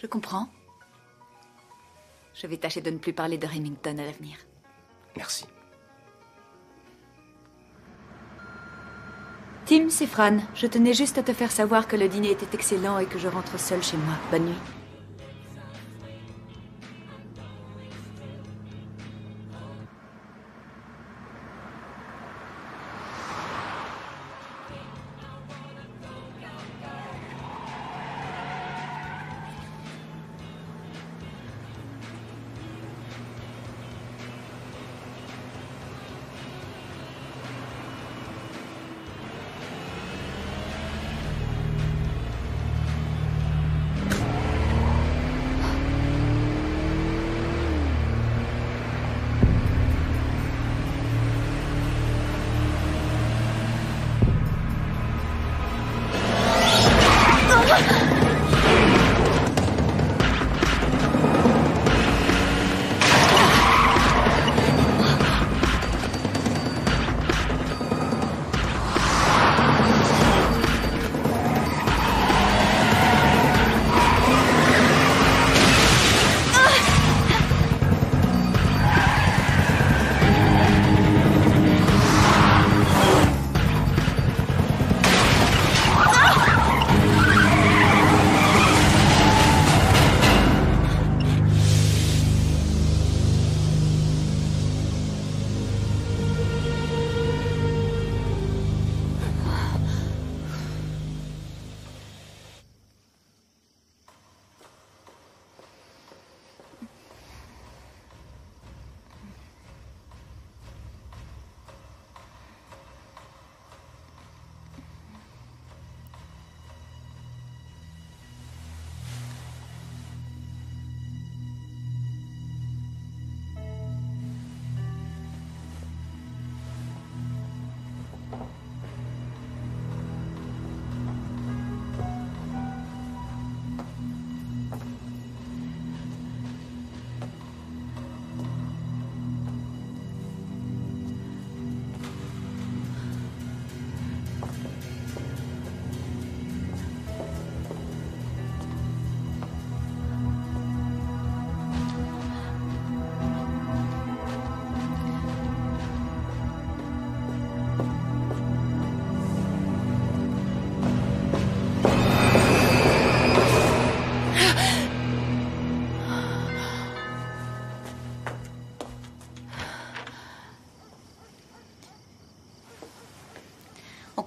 Je comprends. Je vais tâcher de ne plus parler de Remington à l'avenir. Merci. Tim, c'est Fran. Je tenais juste à te faire savoir que le dîner était excellent et que je rentre seule chez moi. Bonne nuit.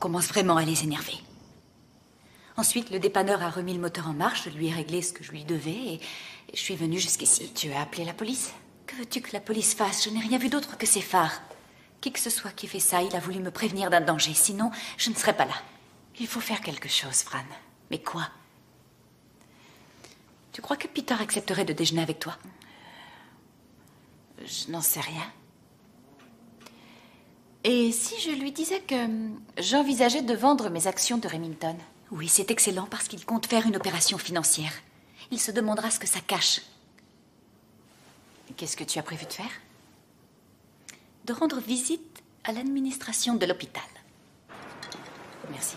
Commence vraiment à les énerver. Ensuite, le dépanneur a remis le moteur en marche, je lui ai réglé ce que je lui devais et, et je suis venue jusqu'ici. Tu as appelé la police? Que veux-tu que la police fasse? Je n'ai rien vu d'autre que ses phares. Qui que ce soit qui fait ça, il a voulu me prévenir d'un danger, sinon je ne serais pas là. Il faut faire quelque chose, Fran. Mais quoi? Tu crois que Peter accepterait de déjeuner avec toi? Je n'en sais rien. Et si je lui disais que hum, j'envisageais de vendre mes actions de Remington? Oui, c'est excellent parce qu'il compte faire une opération financière. Il se demandera ce que ça cache. Qu'est-ce que tu as prévu de faire? De rendre visite à l'administration de l'hôpital. Merci.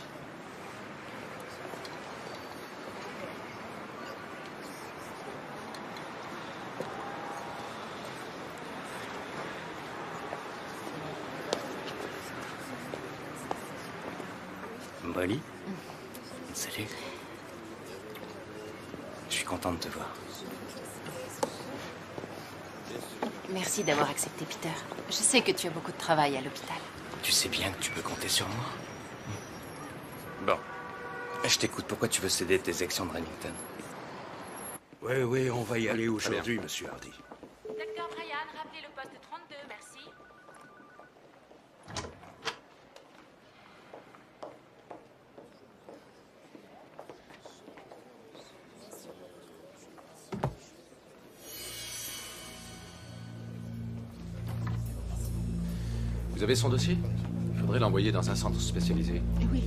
Salut. Je suis content de te voir. Merci d'avoir accepté, Peter. Je sais que tu as beaucoup de travail à l'hôpital. Tu sais bien que tu peux compter sur moi. Bon. Je t'écoute. Pourquoi tu veux céder tes actions de Remington? Oui, oui, on va y aller aujourd'hui, monsieur Hardy. Son dossier? Il faudrait l'envoyer dans un centre spécialisé. Oui.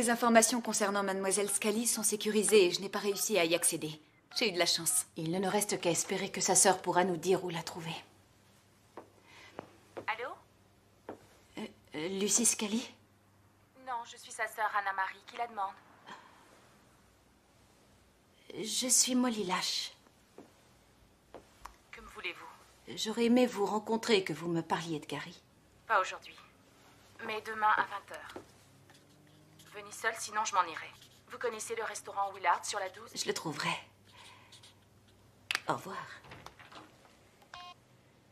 Les informations concernant mademoiselle Scully sont sécurisées et je n'ai pas réussi à y accéder. J'ai eu de la chance. Il ne nous reste qu'à espérer que sa sœur pourra nous dire où la trouver. Allô? Euh, Lucie Scully? Non, je suis sa sœur Anna-Marie. Qui la demande Je suis Molly Lash. Que me voulez-vous? J'aurais aimé vous rencontrer et que vous me parliez de Gary. Pas aujourd'hui. Mais demain à 20h. Sinon je m'en irai. Vous connaissez le restaurant Willard sur la 12 Je le trouverai. Au revoir.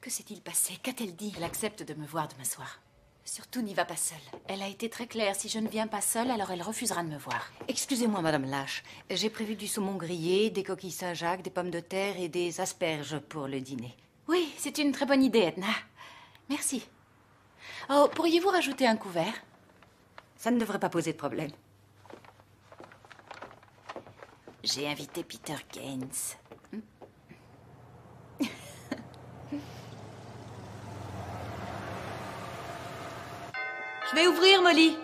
Que s'est-il passé? Qu'a-t-elle dit? Elle accepte de me voir demain soir. Surtout n'y va pas seule. Elle a été très claire. Si je ne viens pas seule, alors elle refusera de me voir. Excusez-moi, Madame Lache. J'ai prévu du saumon grillé, des coquilles Saint-Jacques, des pommes de terre et des asperges pour le dîner. Oui, c'est une très bonne idée, Edna. Merci. Oh, pourriez-vous rajouter un couvert? Ça ne devrait pas poser de problème. J'ai invité Peter Gaines. Je vais ouvrir, Molly.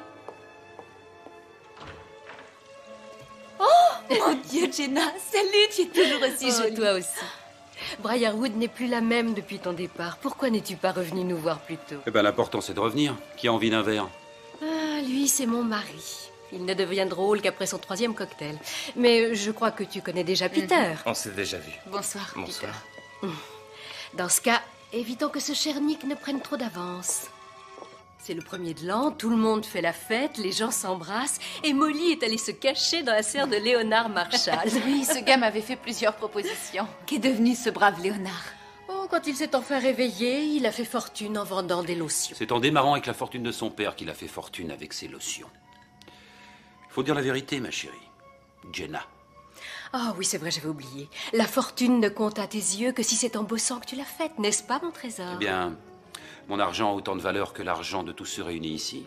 Oh Mon *laughs* Dieu, Jenna Salut, tu es toujours aussi Oh, jolie. toi aussi. Briarwood n'est plus la même depuis ton départ. Pourquoi n'es-tu pas revenu nous voir plus tôt? Eh ben, l'important, c'est de revenir. Qui a envie d'un verre? Lui, c'est mon mari. Il ne devient drôle qu'après son troisième cocktail. Mais je crois que tu connais déjà Peter. On s'est déjà vu. Bonsoir, Bonsoir. Dans ce cas, Évitons que ce cher Nick ne prenne trop d'avance. C'est le premier de l'an, tout le monde fait la fête, les gens s'embrassent, et Molly est allée se cacher dans la serre de Léonard Marshall. *laughs* oui, ce gars m'avait fait plusieurs propositions. Qu'est devenu ce brave Léonard? Oh, quand il s'est enfin réveillé, il a fait fortune en vendant des lotions. C'est en démarrant avec la fortune de son père qu'il a fait fortune avec ses lotions. Il faut dire la vérité, ma chérie. Jenna. Ah oui, c'est vrai, j'avais oublié. La fortune ne compte à tes yeux que si c'est en bossant que tu l'as faite, n'est-ce pas, mon trésor? Eh bien, mon argent a autant de valeur que l'argent de tous ceux réunis ici.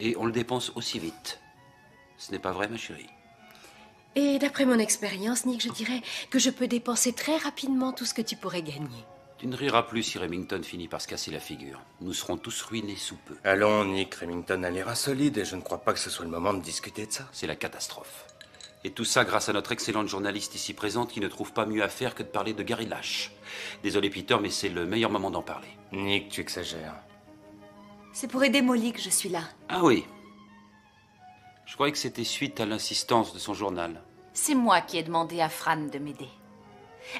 Et on le dépense aussi vite. Ce n'est pas vrai, ma chérie Et d'après mon expérience, Nick, je dirais que je peux dépenser très rapidement tout ce que tu pourrais gagner. Tu ne riras plus si Remington finit par se casser la figure. Nous serons tous ruinés sous peu. Allons, Nick, Remington a l'air insolide et je ne crois pas que ce soit le moment de discuter de ça. C'est la catastrophe. Et tout ça grâce à notre excellente journaliste ici présente qui ne trouve pas mieux à faire que de parler de Gary Lash. Désolé Peter, mais c'est le meilleur moment d'en parler. Nick, tu exagères. C'est pour aider Molly que je suis là. Ah oui. Je croyais que c'était suite à l'insistance de son journal. C'est moi qui ai demandé à Fran de m'aider.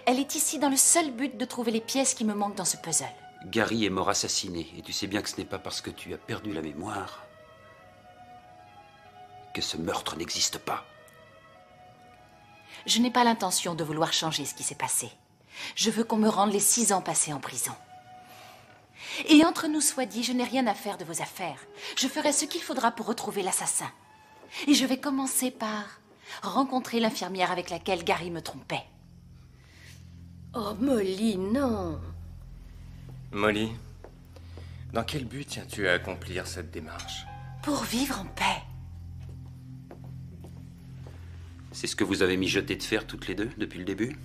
Elle est ici dans le seul but de trouver les pièces qui me manquent dans ce puzzle. Gary est mort assassiné, et tu sais bien que ce n'est pas parce que tu as perdu la mémoire que ce meurtre n'existe pas. Je n'ai pas l'intention de vouloir changer ce qui s'est passé. Je veux qu'on me rende les six ans passés en prison. Et entre nous soit dit, je n'ai rien à faire de vos affaires. Je ferai ce qu'il faudra pour retrouver l'assassin. Et je vais commencer par rencontrer l'infirmière avec laquelle Gary me trompait. Oh, Molly, non. Molly, dans quel but tiens-tu à accomplir cette démarche? Pour vivre en paix. C'est ce que vous avez mijoté de faire toutes les deux depuis le début?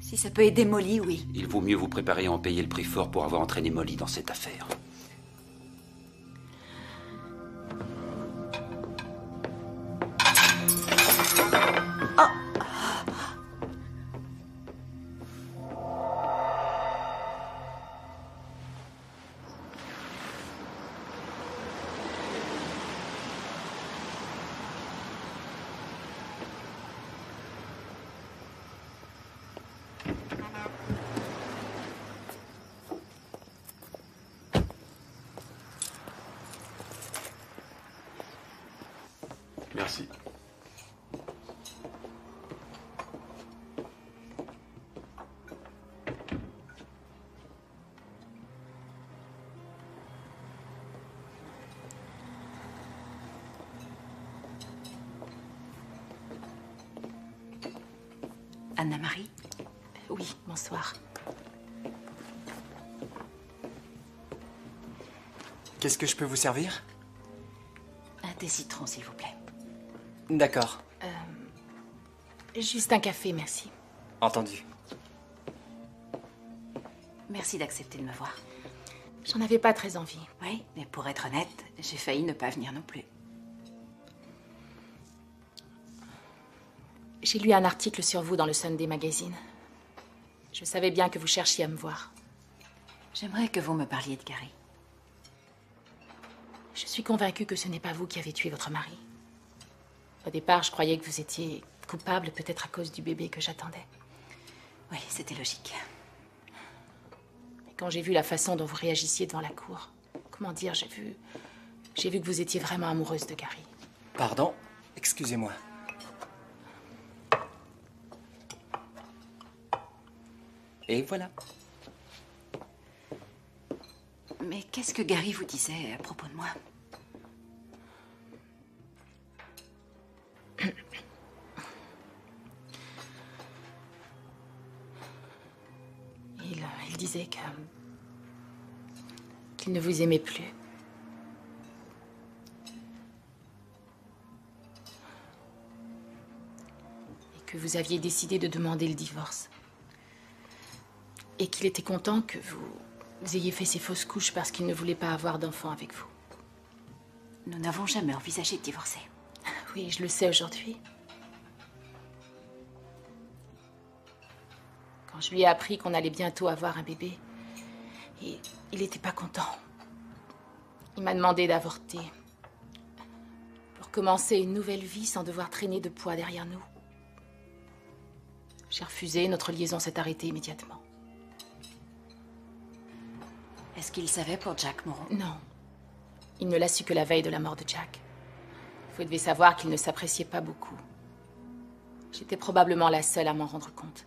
Si ça peut aider Molly, oui. Il vaut mieux vous préparer à en payer le prix fort pour avoir entraîné Molly dans cette affaire. Qu'est-ce que je peux vous servir? Un thé citron, s'il vous plaît. D'accord, Juste un café, merci. entendu. Merci d'accepter de me voir. J'en avais pas très envie. Oui, mais pour être honnête, j'ai failli ne pas venir non plus. J'ai lu un article sur vous dans le Sunday Magazine. Je savais bien que vous cherchiez à me voir. J'aimerais que vous me parliez de Gary. Je suis convaincue que ce n'est pas vous qui avez tué votre mari. Au départ, je croyais que vous étiez coupable, peut-être à cause du bébé que j'attendais. Oui, c'était logique. Mais quand j'ai vu la façon dont vous réagissiez devant la cour, comment dire, j'ai vu. J'ai vu que vous étiez vraiment amoureuse de Gary. Pardon, excusez-moi. Et voilà. Mais qu'est-ce que Gary vous disait à propos de moi? Qu'il ne vous aimait plus. Et que vous aviez décidé de demander le divorce. Et qu'il était content que vous ayez fait ces fausses couches parce qu'il ne voulait pas avoir d'enfant avec vous. Nous n'avons jamais envisagé de divorcer. *laughs* Oui, je le sais aujourd'hui. Quand je lui ai appris qu'on allait bientôt avoir un bébé, et il n'était pas content. Il m'a demandé d'avorter. Pour commencer une nouvelle vie sans devoir traîner de poids derrière nous. J'ai refusé, notre liaison s'est arrêtée immédiatement. Est-ce qu'il savait pour Jack Moreau? Non. Il ne l'a su que la veille de la mort de Jack. Vous devez savoir qu'il ne s'appréciait pas beaucoup. J'étais probablement la seule à m'en rendre compte.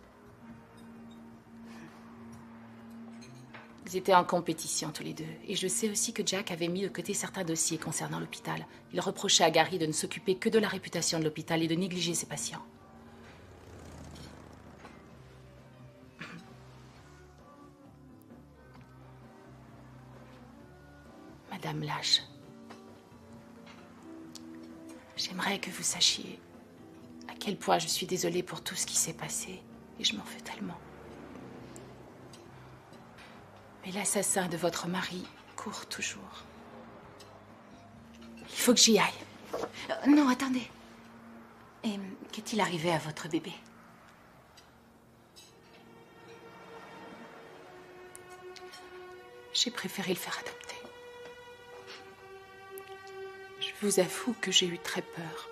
Ils étaient en compétition tous les deux. Et je sais aussi que Jack avait mis de côté certains dossiers concernant l'hôpital. Il reprochait à Gary de ne s'occuper que de la réputation de l'hôpital et de négliger ses patients. Madame Lâche, j'aimerais que vous sachiez à quel point je suis désolée pour tout ce qui s'est passé. Et je m'en fais tellement. Mais l'assassin de votre mari court toujours. Il faut que j'y aille. Euh, non, attendez. Et qu'est-il arrivé à votre bébé? J'ai préféré le faire adopter. Je vous avoue que j'ai eu très peur.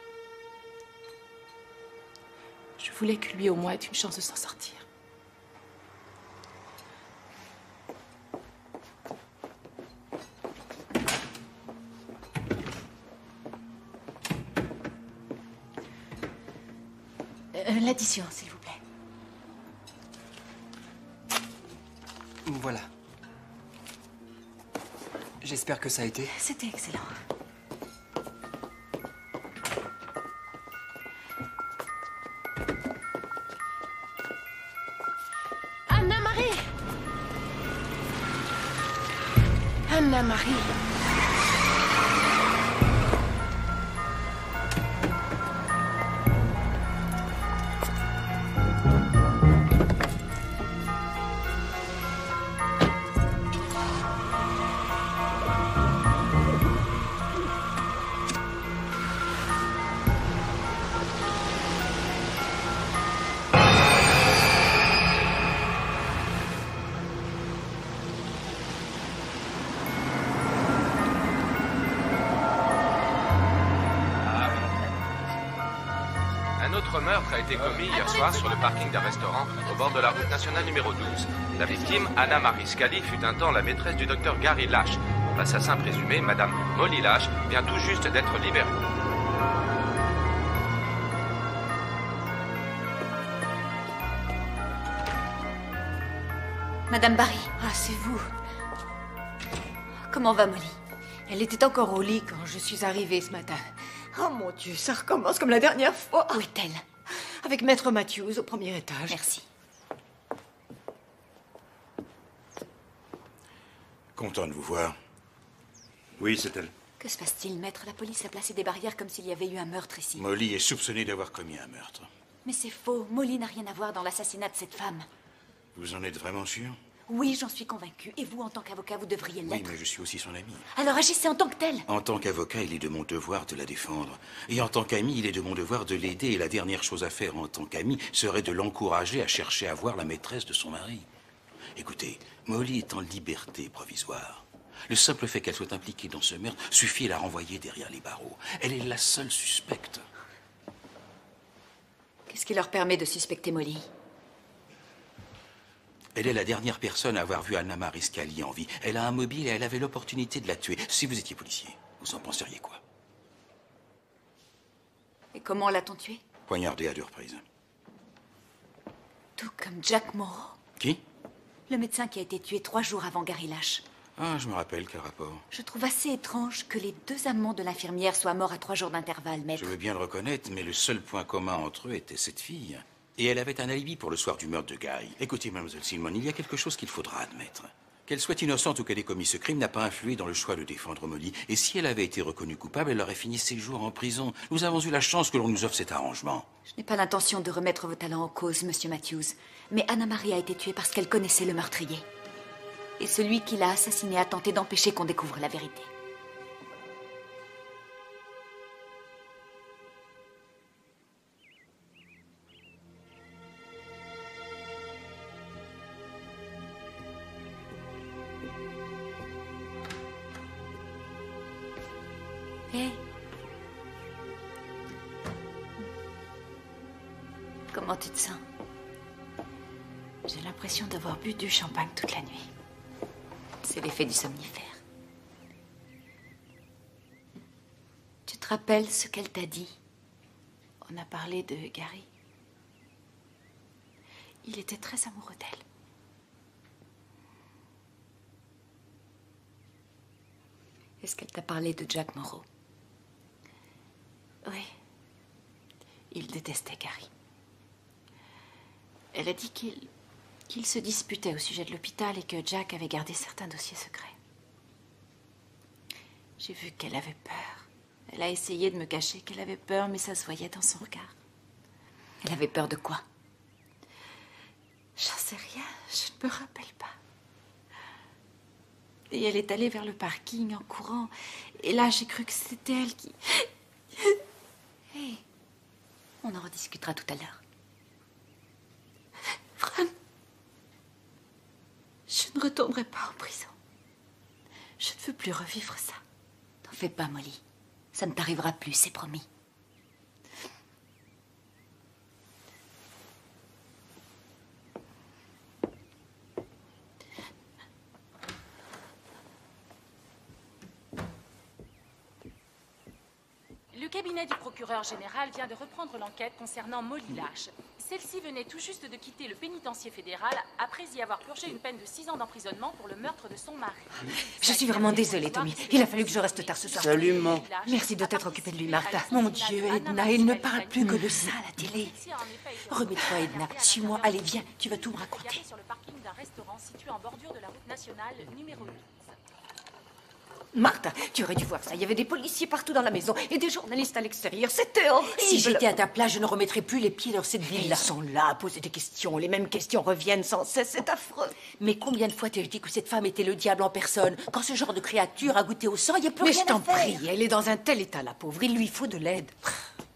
Je voulais que lui au moins ait une chance de s'en sortir. Euh, L'addition, s'il vous plaît. Voilà. J'espère que ça a été. C'était excellent. Anna-Marie Anna-Marie été commis hier soir sur le parking d'un restaurant au bord de la route nationale numéro 12. La victime, Anna Marie Scali, fut un temps la maîtresse du docteur Gary Lash. L'assassin présumé, Madame Molly Lash, vient tout juste d'être libérée. Madame Barry, Ah, c'est vous. comment va Molly? Elle était encore au lit quand je suis arrivée ce matin. Oh mon Dieu, ça recommence comme la dernière fois. Où est-elle? Avec Maître Matthews au premier étage. Merci. Content de vous voir. Oui, c'est elle. Que se passe-t-il, maître? La police a placé des barrières comme s'il y avait eu un meurtre ici. Molly est soupçonnée d'avoir commis un meurtre. Mais c'est faux. Molly n'a rien à voir dans l'assassinat de cette femme. Vous en êtes vraiment sûr? Oui, j'en suis convaincue. Et vous, en tant qu'avocat, vous devriez Oui, l'être. mais je suis aussi son ami. Alors agissez en tant que tel. En tant qu'avocat, il est de mon devoir de la défendre. Et en tant qu'ami, il est de mon devoir de l'aider. Et la dernière chose à faire en tant qu'ami serait de l'encourager à chercher à voir la maîtresse de son mari. Écoutez, Molly est en liberté provisoire. Le simple fait qu'elle soit impliquée dans ce meurtre suffit à la renvoyer derrière les barreaux. Elle est la seule suspecte. Qu'est-ce qui leur permet de suspecter Molly? Elle est la dernière personne à avoir vu Anna-Marie Scali en vie. Elle a un mobile et elle avait l'opportunité de la tuer. Si vous étiez policier, vous en penseriez quoi? Et comment l'a-t-on tué Poignardé à deux reprises. Tout comme Jack Moreau, Qui? Le médecin qui a été tué trois jours avant Gary Lash. Ah, je me rappelle, quel rapport Je trouve assez étrange que les deux amants de l'infirmière soient morts à trois jours d'intervalle, maître. Je veux bien le reconnaître, mais le seul point commun entre eux était cette fille. Et elle avait un alibi pour le soir du meurtre de Gary. Écoutez, mademoiselle Silmon, il y a quelque chose qu'il faudra admettre. Qu'elle soit innocente ou qu'elle ait commis ce crime n'a pas influé dans le choix de défendre Molly. Et si elle avait été reconnue coupable, elle aurait fini ses jours en prison. Nous avons eu la chance que l'on nous offre cet arrangement. Je n'ai pas l'intention de remettre vos talents en cause, monsieur Matthews. Mais Anna-Marie a été tuée parce qu'elle connaissait le meurtrier. Et celui qui l'a assassinée a tenté d'empêcher qu'on découvre la vérité. Du champagne toute la nuit. C'est l'effet du somnifère. Tu te rappelles ce qu'elle t'a dit? On a parlé de Gary. Il était très amoureux d'elle. Est-ce qu'elle t'a parlé de Jack Moreau? Oui. Il détestait Gary. Elle a dit qu'il qu'il se disputait au sujet de l'hôpital et que Jack avait gardé certains dossiers secrets. J'ai vu qu'elle avait peur. Elle a essayé de me cacher qu'elle avait peur, mais ça se voyait dans son regard. Elle avait peur de quoi? J'en sais rien, je ne me rappelle pas. Et elle est allée vers le parking en courant. Et là, j'ai cru que c'était elle qui... Hé, on en rediscutera tout à l'heure. Je ne retournerai pas en prison. Je ne veux plus revivre ça. T'en fais pas, Molly. Ça ne t'arrivera plus, c'est promis. Le cabinet du procureur général vient de reprendre l'enquête concernant Molly Lash. Celle-ci venait tout juste de quitter le pénitencier fédéral après y avoir purgé une peine de 6 ans d'emprisonnement pour le meurtre de son mari. Je suis vraiment désolée, Tommy. Il a fallu que je reste tard ce soir. Absolument. Merci de t'être occupée de lui, Martha. Mon Dieu, Edna, il ne parle plus que de ça à la télé. Remets-toi, Edna. Suis-moi. Allez, viens. Tu vas tout me raconter. Garé sur le parking d'un restaurant situé en bordure de la route nationale numéro 12. Martha, tu aurais dû voir ça. Il y avait des policiers partout dans la maison et des journalistes à l'extérieur. C'était horrible. Si j'étais à ta place, je ne remettrais plus les pieds dans cette Ils ville-là. sont là à poser des questions. Les mêmes questions reviennent sans cesse. C'est affreux. Mais combien de fois t'ai-je dit que cette femme était le diable en personne? Quand ce genre de créature a goûté au sang, il n'y a plus Mais rien je t'en prie, elle est dans un tel état, la pauvre. Il lui faut de l'aide.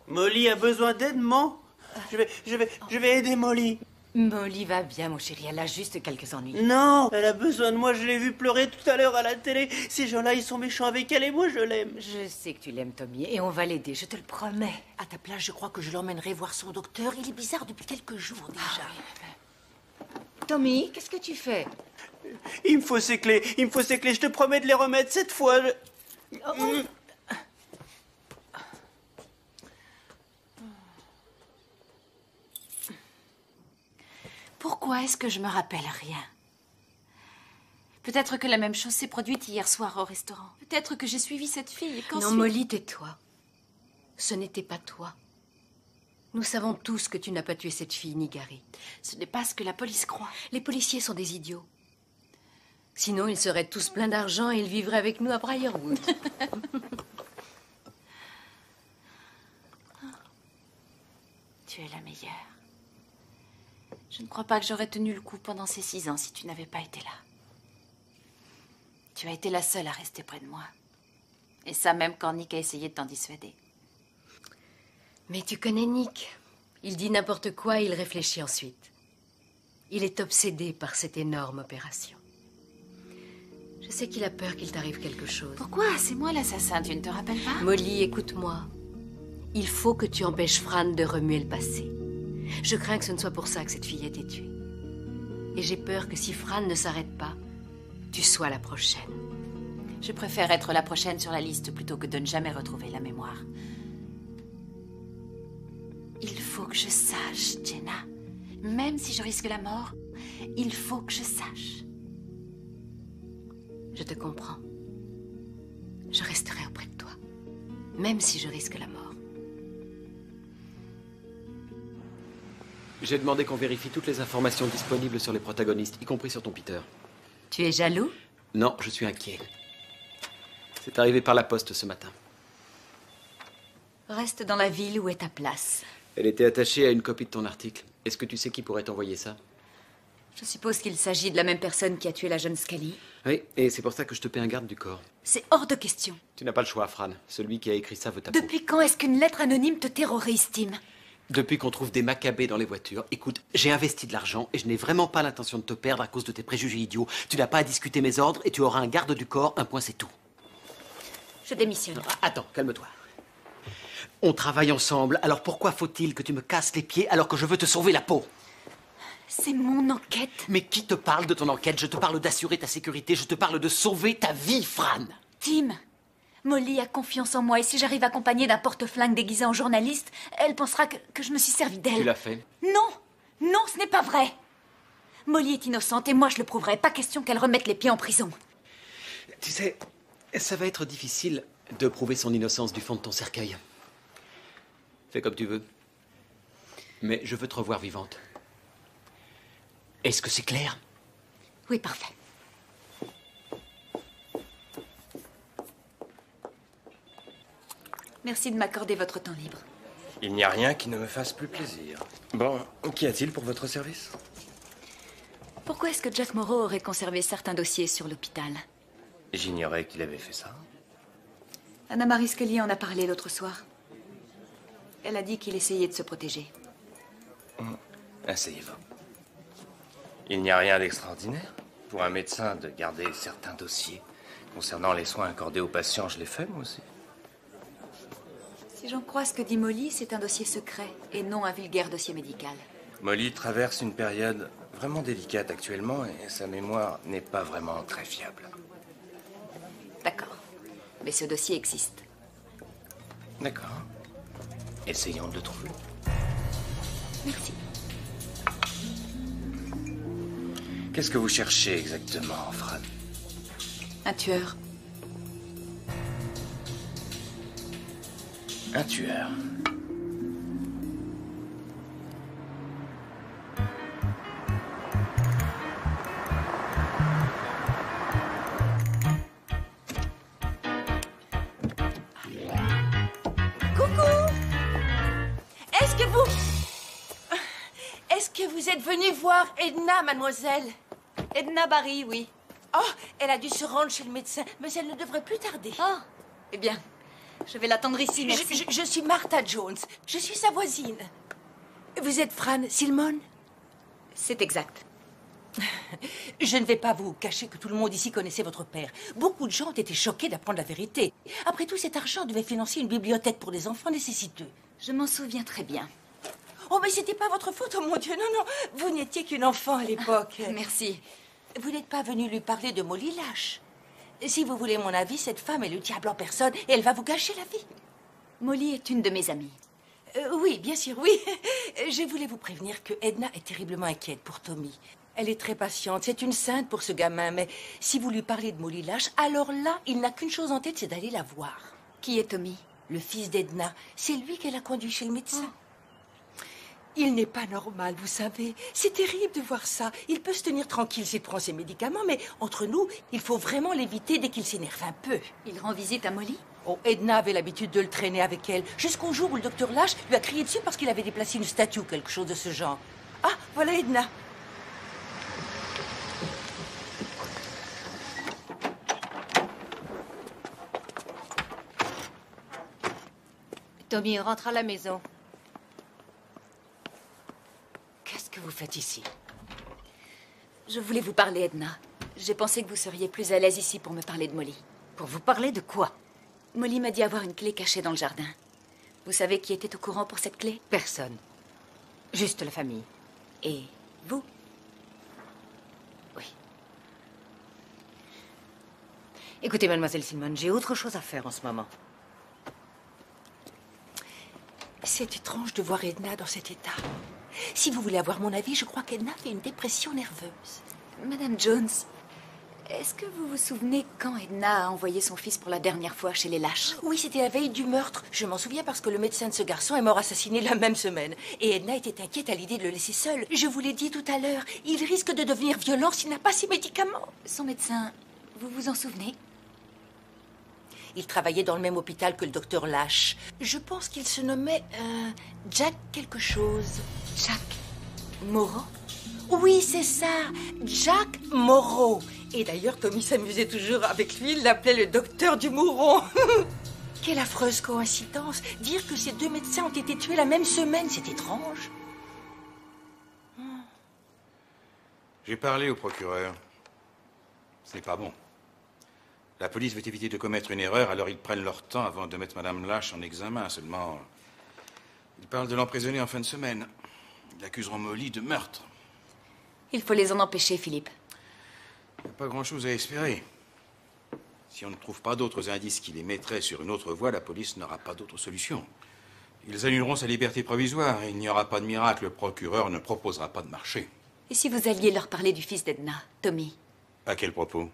Molly a besoin d'aide, man Je vais, je vais, je vais aider Molly. Molly va bien, mon chéri. Elle a juste quelques ennuis. Non, elle a besoin de moi. Je l'ai vu pleurer tout à l'heure à la télé. Ces gens-là, ils sont méchants avec elle et moi, je l'aime. Je sais que tu l'aimes, Tommy, et on va l'aider, je te le promets. À ta place, je crois que je l'emmènerai voir son docteur. Il est bizarre depuis quelques jours déjà. Tommy, qu'est-ce que tu fais? Il me faut ces clés. Il me faut ces clés. Je te promets de les remettre cette fois. je- Mm. Pourquoi est-ce que je me rappelle rien? Peut-être que la même chose s'est produite hier soir au restaurant. Peut-être que j'ai suivi cette fille et Non. Molly, tais-toi. Ce n'était pas toi. Nous savons tous que tu n'as pas tué cette fille ni Gary. Ce n'est pas ce que la police croit. Les policiers sont des idiots. Sinon, ils seraient tous pleins d'argent et ils vivraient avec nous à Briarwood. *laughs* Tu es la meilleure. Je ne crois pas que j'aurais tenu le coup pendant ces six ans si tu n'avais pas été là. Tu as été la seule à rester près de moi. Et ça même quand Nick a essayé de t'en dissuader. Mais tu connais Nick. Il dit n'importe quoi et il réfléchit ensuite. Il est obsédé par cette énorme opération. Je sais qu'il a peur qu'il t'arrive quelque chose. Pourquoi? C'est moi l'assassin, tu ne te rappelles pas? Molly, écoute-moi. Il faut que tu empêches Fran de remuer le passé. Je crains que ce ne soit pour ça que cette fille a été tuée. Et j'ai peur que si Fran ne s'arrête pas, tu sois la prochaine. Je préfère être la prochaine sur la liste plutôt que de ne jamais retrouver la mémoire. Il faut que je sache, Jenna. Même si je risque la mort, il faut que je sache. Je te comprends. Je resterai auprès de toi, même si je risque la mort. J'ai demandé qu'on vérifie toutes les informations disponibles sur les protagonistes, y compris sur ton Peter. Tu es jaloux? Non, je suis inquiet. C'est arrivé par la poste ce matin. Reste dans la ville où est ta place. Elle était attachée à une copie de ton article. Est-ce que tu sais qui pourrait t'envoyer ça? Je suppose qu'il s'agit de la même personne qui a tué la jeune Scully. Oui, et c'est pour ça que je te paie un garde du corps. C'est hors de question. Tu n'as pas le choix, Fran. Celui qui a écrit ça veut ta peau. Depuis quand est-ce qu'une lettre anonyme te terrorise, Tim? Depuis qu'on trouve des macabées dans les voitures, écoute, j'ai investi de l'argent et je n'ai vraiment pas l'intention de te perdre à cause de tes préjugés idiots. Tu n'as pas à discuter mes ordres et tu auras un garde du corps, un point c'est tout. Je démissionne. Attends, calme-toi. On travaille ensemble, alors pourquoi faut-il que tu me casses les pieds alors que je veux te sauver la peau? C'est mon enquête. Mais qui te parle de ton enquête? Je te parle d'assurer ta sécurité, je te parle de sauver ta vie, Fran. Tim, Molly a confiance en moi et si j'arrive accompagnée d'un porte-flingue déguisé en journaliste, elle pensera que, que je me suis servi d'elle. Tu l'as fait Non, non, ce n'est pas vrai. Molly est innocente et moi je le prouverai. Pas question qu'elle remette les pieds en prison. Tu sais, ça va être difficile de prouver son innocence du fond de ton cercueil. Fais comme tu veux. Mais je veux te revoir vivante. Est-ce que c'est clair? Oui, parfait. Merci de m'accorder votre temps libre. Il n'y a rien qui ne me fasse plus plaisir. Bon, qu'y a-t-il pour votre service? Pourquoi est-ce que Jack Moreau aurait conservé certains dossiers sur l'hôpital? J'ignorais qu'il avait fait ça. Anna-Marie Scully en a parlé l'autre soir. Elle a dit qu'il essayait de se protéger. Asseyez-vous. Il n'y a rien d'extraordinaire pour un médecin de garder certains dossiers. Concernant les soins accordés aux patients, je l'ai fait moi aussi. Si j'en crois ce que dit Molly, c'est un dossier secret et non un vulgaire dossier médical. Molly traverse une période vraiment délicate actuellement et sa mémoire n'est pas vraiment très fiable. D'accord. Mais ce dossier existe. D'accord. Essayons de le trouver. Merci. Qu'est-ce que vous cherchez exactement, Fran? Un tueur. Vous êtes venue voir Edna, mademoiselle? Edna Barry, oui. Oh, elle a dû se rendre chez le médecin, mais elle ne devrait plus tarder. Oh, eh bien, je vais l'attendre ici, merci. Je, je- je suis Martha Jones. Je suis sa voisine. Vous êtes Fran Silmon? C'est exact. *laughs* Je ne vais pas vous cacher que tout le monde ici connaissait votre père. Beaucoup de gens ont été choqués d'apprendre la vérité. Après tout, cet argent devait financer une bibliothèque pour des enfants nécessiteux. Je m'en souviens très bien. Oh, mais c'était pas votre faute, oh mon Dieu, non, non. Vous n'étiez qu'une enfant à l'époque. *laughs* Merci. Vous n'êtes pas venu lui parler de Molly Lâche. Si vous voulez mon avis, cette femme est le diable en personne et elle va vous gâcher la vie. Molly est une de mes amies. Euh, oui, bien sûr, oui. *laughs* Je voulais vous prévenir que Edna est terriblement inquiète pour Tommy. Elle est très patiente, c'est une sainte pour ce gamin, mais si vous lui parlez de Molly Lâche, alors là, il n'a qu'une chose en tête, c'est d'aller la voir. Qui est Tommy? Le fils d'Edna. C'est lui qu'elle a conduit chez le médecin. Il n'est pas normal, vous savez. C'est terrible de voir ça. Il peut se tenir tranquille s'il prend ses médicaments, mais entre nous, il faut vraiment l'éviter dès qu'il s'énerve un peu. Il rend visite à Molly? Oh, Edna avait l'habitude de le traîner avec elle, jusqu'au jour où le docteur Lâche lui a crié dessus parce qu'il avait déplacé une statue ou quelque chose de ce genre. Ah, voilà Edna. Tommy rentre à la maison. Qu'est-ce que vous faites ici? Je voulais vous parler, Edna. J'ai pensé que vous seriez plus à l'aise ici pour me parler de Molly. Pour vous parler de quoi? Molly m'a dit avoir une clé cachée dans le jardin. Vous savez qui était au courant pour cette clé? Personne. Juste la famille. Et vous? Écoutez, mademoiselle Simone, j'ai autre chose à faire en ce moment. C'est étrange de voir Edna dans cet état. Si vous voulez avoir mon avis, je crois qu'Edna fait une dépression nerveuse. Madame Jones, est-ce que vous vous souvenez quand Edna a envoyé son fils pour la dernière fois chez les lâches? Oui, c'était la veille du meurtre. Je m'en souviens parce que le médecin de ce garçon est mort assassiné la même semaine. Et Edna était inquiète à l'idée de le laisser seul. Je vous l'ai dit tout à l'heure, il risque de devenir violent s'il n'a pas ses médicaments. Son médecin, vous vous en souvenez? Il travaillait dans le même hôpital que le docteur Lâche. Je pense qu'il se nommait euh, Jack quelque chose. Jack Moreau Oui, c'est ça. Jack Moreau. Et d'ailleurs, Tommy s'amusait toujours avec lui. Il l'appelait le docteur du mouron. *laughs* Quelle affreuse coïncidence. Dire que ces deux médecins ont été tués la même semaine, c'est étrange. J'ai parlé au procureur. Ce n'est pas bon. La police veut éviter de commettre une erreur, alors ils prennent leur temps avant de mettre Madame Lâche en examen. Seulement, ils parlent de l'emprisonner en fin de semaine. Ils accuseront Molly de meurtre. Il faut les en empêcher, Philippe. Il n'y a pas grand-chose à espérer. Si on ne trouve pas d'autres indices qui les mettraient sur une autre voie, la police n'aura pas d'autre solution. Ils annuleront sa liberté provisoire il n'y aura pas de miracle. Le procureur ne proposera pas de marché. Et si vous alliez leur parler du fils d'Edna, Tommy? À quel propos?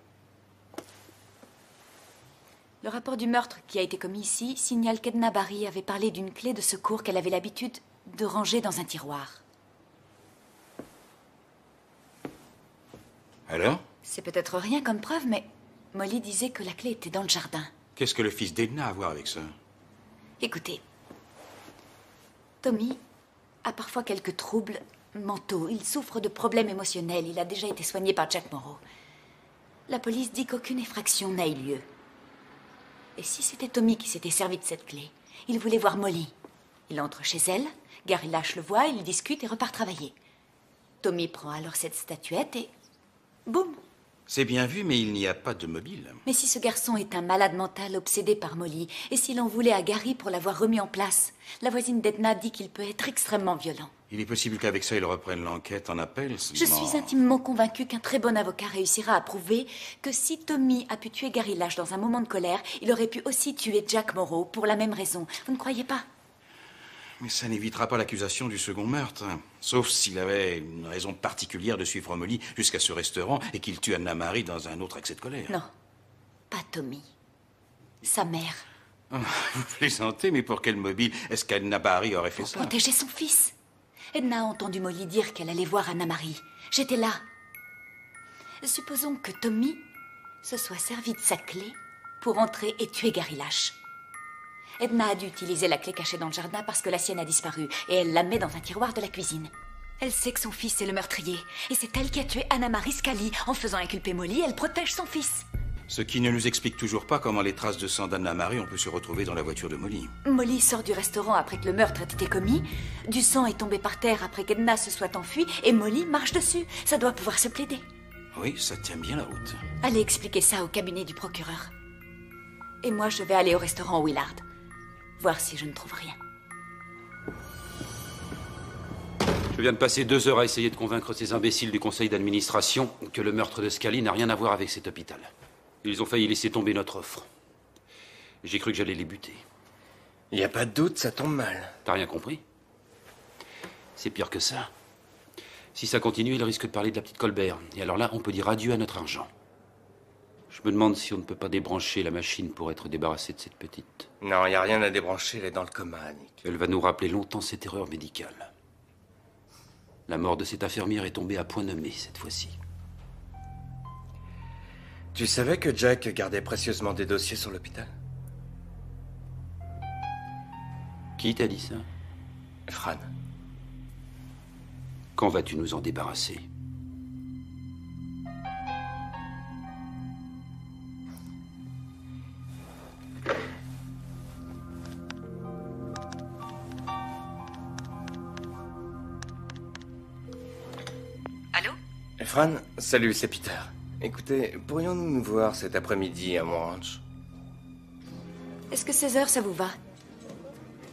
Le rapport du meurtre qui a été commis ici signale qu'Edna Barry avait parlé d'une clé de secours qu'elle avait l'habitude de ranger dans un tiroir. Alors? C'est peut-être rien comme preuve, mais Molly disait que la clé était dans le jardin. Qu'est-ce que le fils d'Edna a à voir avec ça? Écoutez, Tommy a parfois quelques troubles mentaux. Il souffre de problèmes émotionnels. Il a déjà été soigné par Jack Morrow. La police dit qu'aucune effraction n'a eu lieu. Et si c'était Tommy qui s'était servi de cette clé? Il voulait voir Molly. Il entre chez elle, Gary lâche le voix, il discute et repart travailler. Tommy prend alors cette statuette et... Boum C'est bien vu, mais il n'y a pas de mobile. Mais si ce garçon est un malade mental obsédé par Molly, et s'il en voulait à Gary pour l'avoir remis en place, la voisine d'Edna dit qu'il peut être extrêmement violent. Il est possible qu'avec ça, il reprenne l'enquête en appel. Je suis intimement convaincue qu'un très bon avocat réussira à prouver que si Tommy a pu tuer Gary Lash dans un moment de colère, il aurait pu aussi tuer Jack Morrow pour la même raison. Vous ne croyez pas? Mais ça n'évitera pas l'accusation du second meurtre. Sauf s'il avait une raison particulière de suivre Molly jusqu'à ce restaurant et qu'il tue Anna-Marie dans un autre accès de colère. Non, pas Tommy. Sa mère. Ah, Vous plaisantez, mais pour quel mobile est-ce qu'Anna Barry aurait fait ça? Protéger son fils. Edna a entendu Molly dire qu'elle allait voir Anna-Marie. J'étais là. Supposons que Tommy se soit servi de sa clé pour entrer et tuer Gary Lash. Edna a dû utiliser la clé cachée dans le jardin parce que la sienne a disparu et elle la met dans un tiroir de la cuisine. Elle sait que son fils est le meurtrier et c'est elle qui a tué Anna-Marie Scali. En faisant inculper Molly, elle protège son fils. Ce qui ne nous explique toujours pas comment les traces de sang d'Anna-Marie ont pu se retrouver dans la voiture de Molly. Molly sort du restaurant après que le meurtre ait été commis. Du sang est tombé par terre après qu'Edna se soit enfuie et Molly marche dessus. Ça doit pouvoir se plaider. Oui, ça tient bien la route. Allez expliquer ça au cabinet du procureur. Et moi, je vais aller au restaurant Willard. Voir si je ne trouve rien. Je viens de passer deux heures à essayer de convaincre ces imbéciles du conseil d'administration que le meurtre de Scali n'a rien à voir avec cet hôpital. Ils ont failli laisser tomber notre offre. J'ai cru que j'allais les buter. Il n'y a pas de doute, ça tombe mal. T'as rien compris? C'est pire que ça. Si ça continue, il risque de parler de la petite Colbert. Et alors là, on peut dire adieu à notre argent. Je me demande si on ne peut pas débrancher la machine pour être débarrassé de cette petite. Non, il n'y a rien à débrancher, elle est dans le coma, Nick. Elle va nous rappeler longtemps cette erreur médicale. La mort de cette infirmière est tombée à point nommé cette fois-ci. Tu savais que Jack gardait précieusement des dossiers sur l'hôpital? Qui t'a dit ça? Fran. Quand vas-tu nous en débarrasser? Allô? Fran, salut, c'est Peter. Écoutez, pourrions-nous nous voir cet après-midi à mon ranch? Est-ce que 16 heures, ça vous va?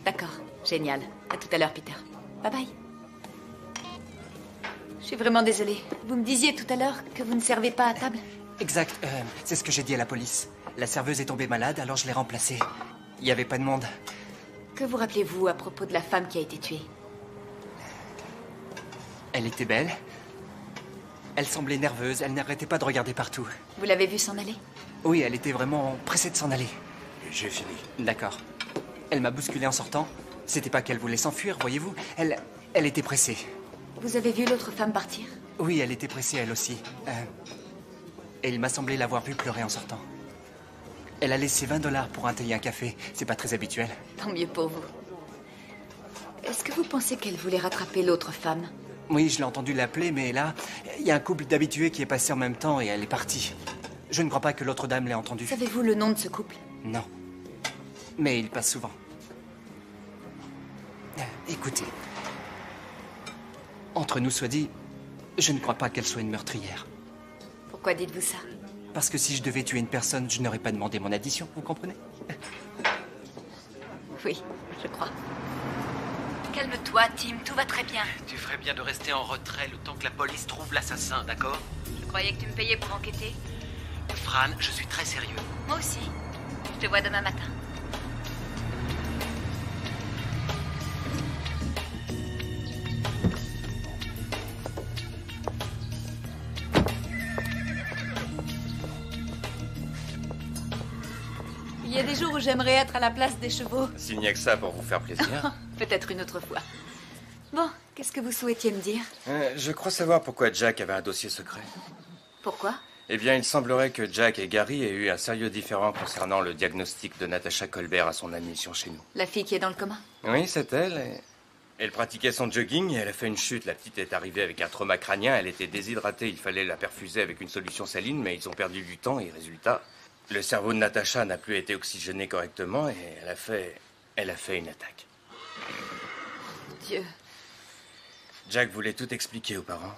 D'accord, génial. À tout à l'heure, Peter. Bye bye. Je suis vraiment désolée. Vous me disiez tout à l'heure que vous ne servez pas à table Exact, euh, c'est ce que j'ai dit à la police. La serveuse est tombée malade, alors je l'ai remplacée. Il n'y avait pas de monde. Que vous rappelez-vous à propos de la femme qui a été tuée? Elle était belle. Elle semblait nerveuse, elle n'arrêtait pas de regarder partout. Vous l'avez vue s'en aller Oui, elle était vraiment pressée de s'en aller. J'ai fini. D'accord. Elle m'a bousculé en sortant. C'était pas qu'elle voulait s'enfuir, voyez-vous. Elle, elle était pressée. Vous avez vu l'autre femme partir Oui, elle était pressée elle aussi. Euh, et il m'a semblé l'avoir vue pleurer en sortant. Elle a laissé 20 dollars pour un thé et un café. C'est pas très habituel. Tant mieux pour vous. Est-ce que vous pensez qu'elle voulait rattraper l'autre femme? Oui, je l'ai entendu l'appeler, mais là, il y a un couple d'habitués qui est passé en même temps et elle est partie. Je ne crois pas que l'autre dame l'ait entendu. Savez-vous le nom de ce couple? Non. Mais il passe souvent. Euh, Écoutez. Entre nous soit dit, je ne crois pas qu'elle soit une meurtrière. Pourquoi dites-vous ça? Parce que si je devais tuer une personne, je n'aurais pas demandé mon addition, vous comprenez? Oui, je crois. Calme-toi, Tim, tout va très bien. Tu ferais bien de rester en retrait le temps que la police trouve l'assassin, d'accord? Je croyais que tu me payais pour enquêter. Fran, je suis très sérieux. Moi aussi. Je te vois demain matin. Il y a des jours où j'aimerais être à la place des chevaux. S'il n'y a que ça pour vous faire plaisir. *laughs* Peut-être une autre fois. Bon, qu'est-ce que vous souhaitiez me dire? Euh, je crois savoir pourquoi Jack avait un dossier secret. Pourquoi? Eh bien, il semblerait que Jack et Gary aient eu un sérieux différend concernant le diagnostic de Natasha Colbert à son admission chez nous. La fille qui est dans le coma? Oui, c'est elle. et- Elle pratiquait son jogging et elle a fait une chute. La petite est arrivée avec un trauma crânien. Elle était déshydratée. Il fallait la perfuser avec une solution saline, mais ils ont perdu du temps et résultat, le cerveau de Natasha n'a plus été oxygéné correctement et elle a fait, elle a fait une attaque. Dieu. Jack voulait tout expliquer aux parents,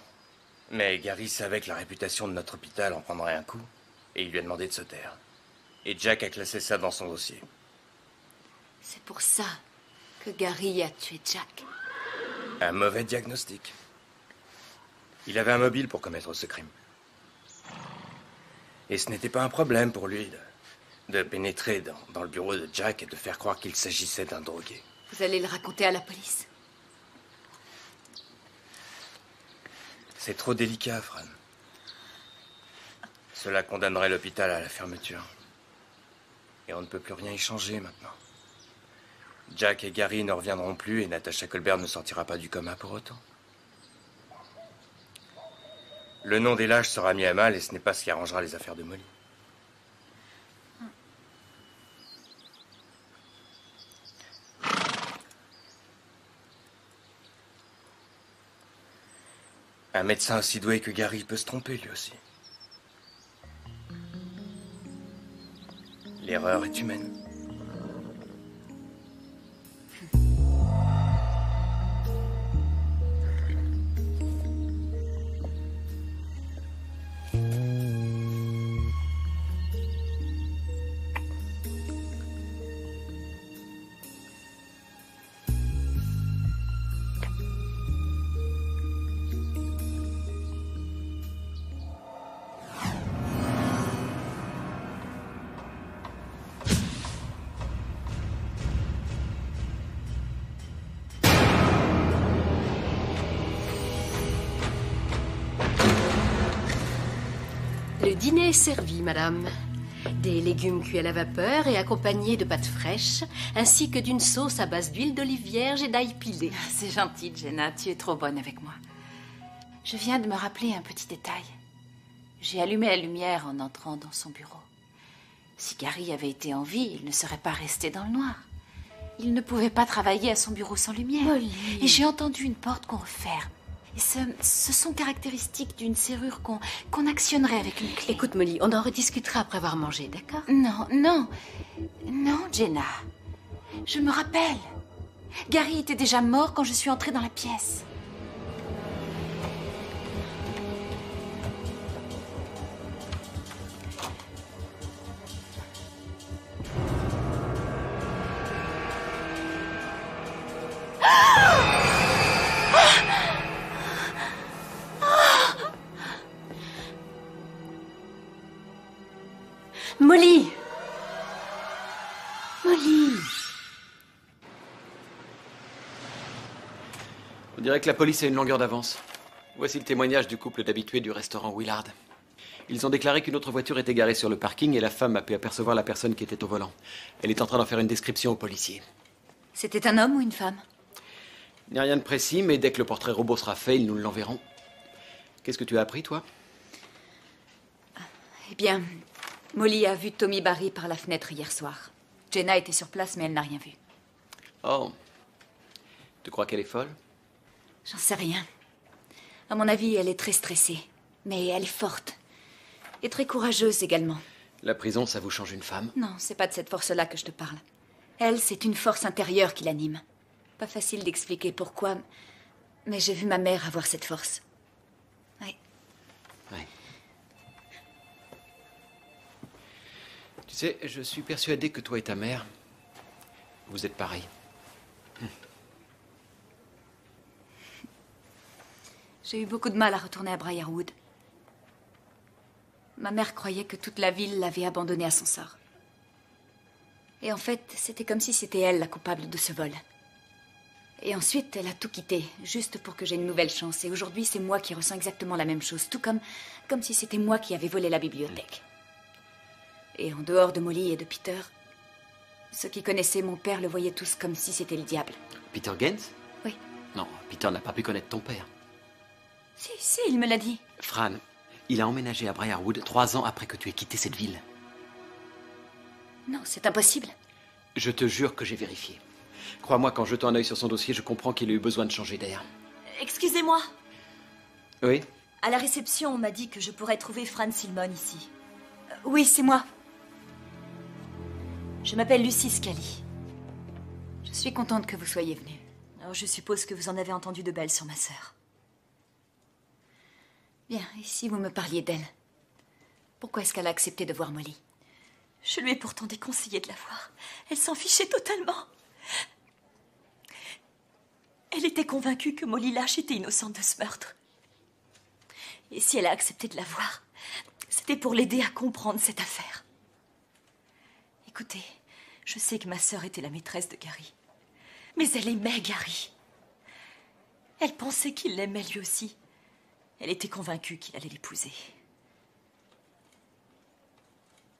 mais Gary savait que la réputation de notre hôpital en prendrait un coup et il lui a demandé de se taire. Et Jack a classé ça dans son dossier. C'est pour ça que Gary a tué Jack. Un mauvais diagnostic. Il avait un mobile pour commettre ce crime. Et ce n'était pas un problème pour lui de, de pénétrer dans, dans le bureau de Jack et de faire croire qu'il s'agissait d'un drogué. Vous allez le raconter à la police. C'est trop délicat, Fran. Cela condamnerait l'hôpital à la fermeture. Et on ne peut plus rien y changer maintenant. Jack et Gary ne reviendront plus et Natasha Colbert ne sortira pas du coma pour autant. Le nom des lâches sera mis à mal et ce n'est pas ce qui arrangera les affaires de Molly. Un médecin aussi doué que Gary peut se tromper lui aussi. L'erreur est humaine. Servi, madame. Des légumes cuits à la vapeur et accompagnés de pâtes fraîches, ainsi que d'une sauce à base d'huile d'olive vierge et d'ail pilé. C'est gentil, Jenna. Tu es trop bonne avec moi. Je viens de me rappeler un petit détail. J'ai allumé la lumière en entrant dans son bureau. Si Gary avait été en vie, il ne serait pas resté dans le noir. Il ne pouvait pas travailler à son bureau sans lumière. Et j'ai entendu une porte qu'on referme. Et ce, ce sont caractéristiques d'une serrure qu'on qu'on actionnerait avec une clé. Écoute, Molly, on en rediscutera après avoir mangé, d'accord? Non, non. Non, Jenna. Je me rappelle. Gary était déjà mort quand je suis entrée dans la pièce. Dirait que la police a une longueur d'avance. Voici le témoignage du couple d'habitués du restaurant Willard. Ils ont déclaré qu'une autre voiture était garée sur le parking et la femme a pu apercevoir la personne qui était au volant. Elle est en train d'en faire une description aux policiers. C'était un homme ou une femme? Il n'y a rien de précis, mais dès que le portrait robot sera fait, ils nous l'enverront. Qu'est-ce que tu as appris, toi? Eh bien, Molly a vu Tommy Barry par la fenêtre hier soir. Jenna était sur place, mais elle n'a rien vu. Oh. Tu crois qu'elle est folle? J'en sais rien. À mon avis, elle est très stressée. Mais elle est forte. Et très courageuse également. La prison, ça vous change une femme? Non, c'est pas de cette force-là que je te parle. Elle, c'est une force intérieure qui l'anime. Pas facile d'expliquer pourquoi, mais j'ai vu ma mère avoir cette force. Oui. Tu sais, je suis persuadé que toi et ta mère, vous êtes pareils. J'ai eu beaucoup de mal à retourner à Briarwood. Ma mère croyait que toute la ville l'avait abandonnée à son sort. Et en fait, c'était comme si c'était elle la coupable de ce vol. Et ensuite, elle a tout quitté, juste pour que j'aie une nouvelle chance. Et aujourd'hui, c'est moi qui ressens exactement la même chose, tout comme, comme si c'était moi qui avais volé la bibliothèque. Et en dehors de Molly et de Peter, ceux qui connaissaient mon père le voyaient tous comme si c'était le diable. Peter Gaines? Oui. Non, Peter n'a pas pu connaître ton père. Si, si, il me l'a dit. Fran, il a emménagé à Briarwood trois ans après que tu aies quitté cette ville. Non, c'est impossible. Je te jure que j'ai vérifié. Crois-moi, qu'en jetant un œil sur son dossier, je comprends qu'il a eu besoin de changer d'air. Excusez-moi. Oui À la réception, on m'a dit que je pourrais trouver Fran Silmon ici. Euh, oui, c'est moi. Je m'appelle Lucie Scali. Je suis contente que vous soyez venue. Alors je suppose que vous en avez entendu de belles sur ma sœur. Bien, et si vous me parliez d'elle? Pourquoi est-ce qu'elle a accepté de voir Molly? Je lui ai pourtant déconseillé de la voir. Elle s'en fichait totalement. Elle était convaincue que Molly Lash était innocente de ce meurtre. Et si elle a accepté de la voir, c'était pour l'aider à comprendre cette affaire. Écoutez, je sais que ma sœur était la maîtresse de Gary. Mais elle aimait Gary. Elle pensait qu'il l'aimait lui aussi. Elle était convaincue qu'il allait l'épouser.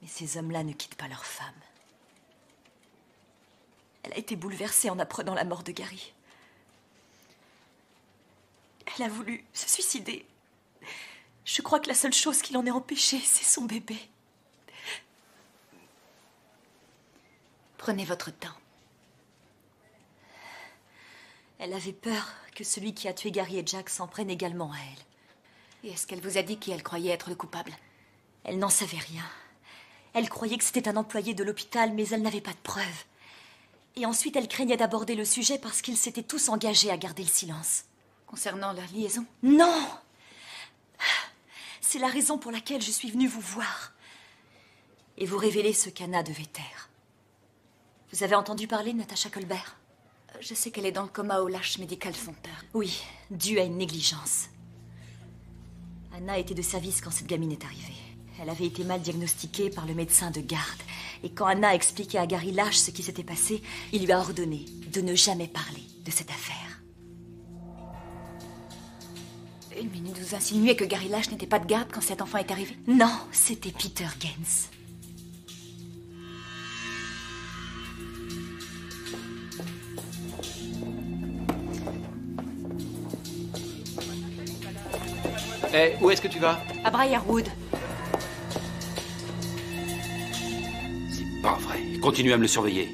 Mais ces hommes-là ne quittent pas leurs femmes. Elle a été bouleversée en apprenant la mort de Gary. Elle a voulu se suicider. Je crois que la seule chose qui l'en ait empêchée, c'est son bébé. Prenez votre temps. Elle avait peur que celui qui a tué Gary et Jack s'en prenne également à elle. Et est-ce qu'elle vous a dit qui elle croyait être le coupable? Elle n'en savait rien. Elle croyait que c'était un employé de l'hôpital, mais elle n'avait pas de preuves. Et ensuite, elle craignait d'aborder le sujet parce qu'ils s'étaient tous engagés à garder le silence. Concernant leur liaison? Non C'est la raison pour laquelle je suis venue vous voir. Et vous révéler ce qu'Anna devait taire. Vous avez entendu parler de Natasha Colbert Je sais qu'elle est dans le coma au Lash Medical Center. Oui, dû à une négligence. Anna était de service quand cette gamine est arrivée. Elle avait été mal diagnostiquée par le médecin de garde. Et quand Anna a expliqué à Gary Lash ce qui s'était passé, il lui a ordonné de ne jamais parler de cette affaire. Une minute, vous insinuez que Gary Lash n'était pas de garde quand cet enfant est arrivé? Non, c'était Peter Gaines. Eh, où est-ce que tu vas À Briarwood. C'est pas vrai. Continue à me le surveiller.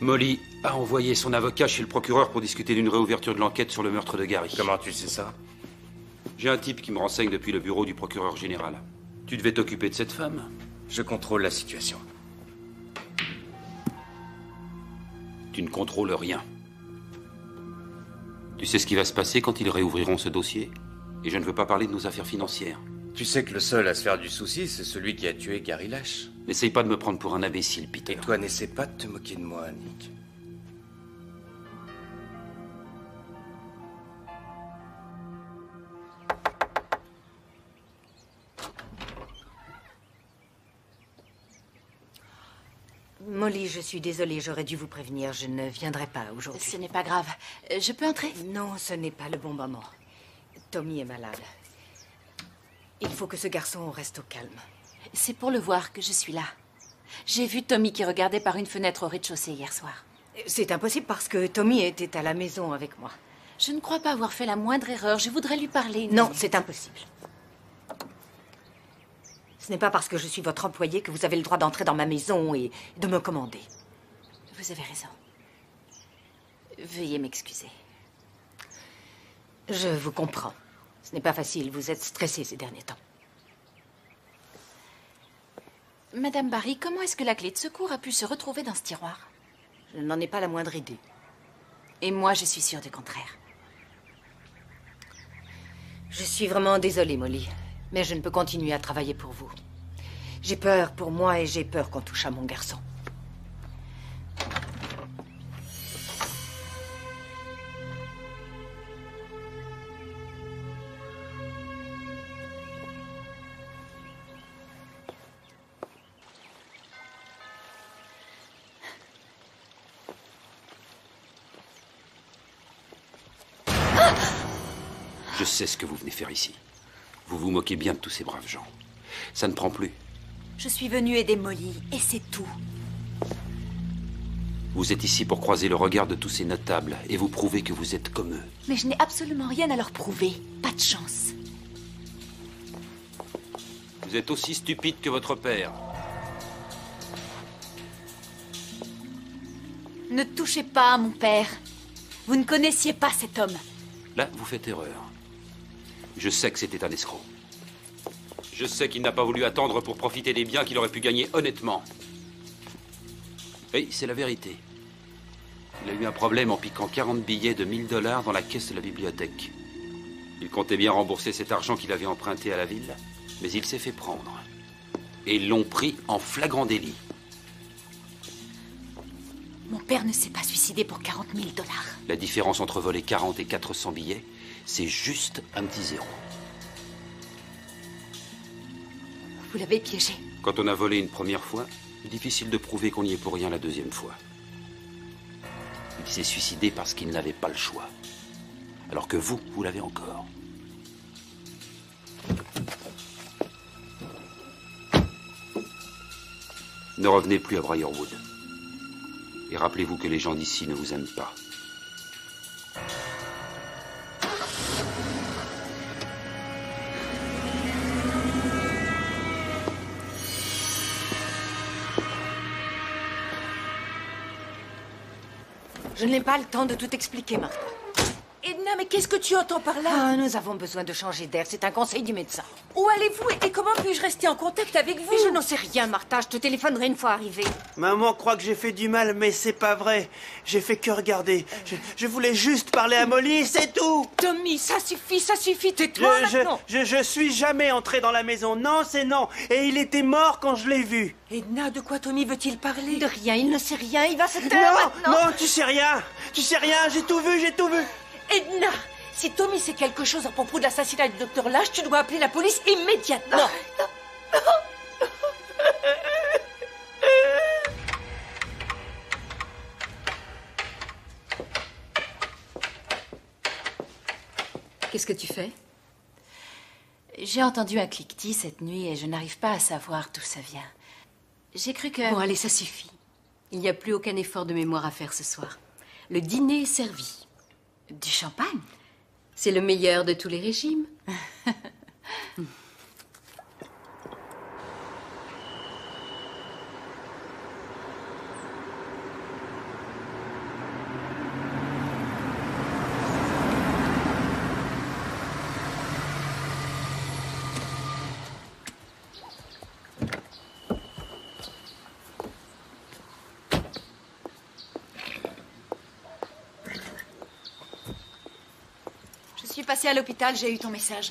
Molly a envoyé son avocat chez le procureur pour discuter d'une réouverture de l'enquête sur le meurtre de Gary. Comment tu sais ça? J'ai un type qui me renseigne depuis le bureau du procureur général. Tu devais t'occuper de cette femme Je contrôle la situation. Tu ne contrôles rien. Tu sais ce qui va se passer quand ils réouvriront ce dossier? Et je ne veux pas parler de nos affaires financières. Tu sais que le seul à se faire du souci, c'est celui qui a tué Gary Lash. N'essaye pas de me prendre pour un imbécile, Peter. Et toi, n'essaie pas de te moquer de moi, Nick. Molly, je suis désolée, j'aurais dû vous prévenir. Je ne viendrai pas aujourd'hui. Ce n'est pas grave. Euh, Je peux entrer? Non, ce n'est pas le bon moment. Tommy est malade. Il faut que ce garçon reste au calme. C'est pour le voir que je suis là. J'ai vu Tommy qui regardait par une fenêtre au rez-de-chaussée hier soir. C'est impossible parce que Tommy était à la maison avec moi. Je ne crois pas avoir fait la moindre erreur. Je voudrais lui parler. Non, c'est impossible. Ce n'est pas parce que je suis votre employé que vous avez le droit d'entrer dans ma maison et de me commander. Vous avez raison. Veuillez m'excuser. Je vous comprends. Ce n'est pas facile, vous êtes stressée ces derniers temps. Madame Barry, comment est-ce que la clé de secours a pu se retrouver dans ce tiroir? Je n'en ai pas la moindre idée. Et moi, je suis sûre du contraire. Je suis vraiment désolée, Molly, mais je ne peux continuer à travailler pour vous. J'ai peur pour moi et j'ai peur qu'on touche à mon garçon. Sais ce que vous venez faire ici. Vous vous moquez bien de tous ces braves gens. Ça ne prend plus. Je suis venue aider Molly, et c'est tout. Vous êtes ici pour croiser le regard de tous ces notables et vous prouver que vous êtes comme eux. Mais je n'ai absolument rien à leur prouver. Pas de chance. Vous êtes aussi stupide que votre père. Ne touchez pas à mon père. Vous ne connaissiez pas cet homme. Là, vous faites erreur. Je sais que c'était un escroc. Je sais qu'il n'a pas voulu attendre pour profiter des biens qu'il aurait pu gagner honnêtement. Oui, c'est la vérité. Il a eu un problème en piquant 40 billets de 1000 dollars dans la caisse de la bibliothèque. Il comptait bien rembourser cet argent qu'il avait emprunté à la ville, mais il s'est fait prendre. Et ils l'ont pris en flagrant délit. Mon père ne s'est pas suicidé pour 40 000 dollars. La différence entre voler 40 et 400 billets, c'est juste un petit zéro. Vous l'avez piégé. Quand on a volé une première fois, difficile de prouver qu'on n'y est pour rien la deuxième fois. Il s'est suicidé parce qu'il n'avait pas le choix. Alors que vous, vous l'avez encore. Ne revenez plus à Briarwood. Et rappelez-vous que les gens d'ici ne vous aiment pas. Je n'ai pas le temps de tout expliquer, Martha. Edna, mais qu'est-ce que tu entends par là? Ah, nous avons besoin de changer d'air. C'est un conseil du médecin. Où allez-vous et comment puis-je rester en contact avec vous? Je n'en sais rien, Martha. Je te téléphonerai une fois arrivé. Maman croit que j'ai fait du mal, mais c'est pas vrai. J'ai fait que regarder. Je, je voulais juste parler à Molly, c'est tout. Tommy, ça suffit, ça suffit. Tais-toi Je, je, maintenant. je, je suis jamais entré dans la maison. Non, c'est non. Et il était mort quand je l'ai vu. Edna, de quoi Tommy veut-il parler? De rien, il ne sait rien. Il va se taire Non, maintenant. non, tu sais rien. Tu sais rien. J'ai tout vu, j'ai tout vu. Edna, si Tommy sait quelque chose à propos de l'assassinat du docteur Lash, tu dois appeler la police immédiatement. Qu'est-ce que tu fais? J'ai entendu un cliquetis cette nuit et je n'arrive pas à savoir d'où ça vient. J'ai cru que... Bon, allez, ça suffit. Il n'y a plus aucun effort de mémoire à faire ce soir. Le dîner est servi. Du champagne C'est le meilleur de tous les régimes. *laughs* À l'hôpital, j'ai eu ton message.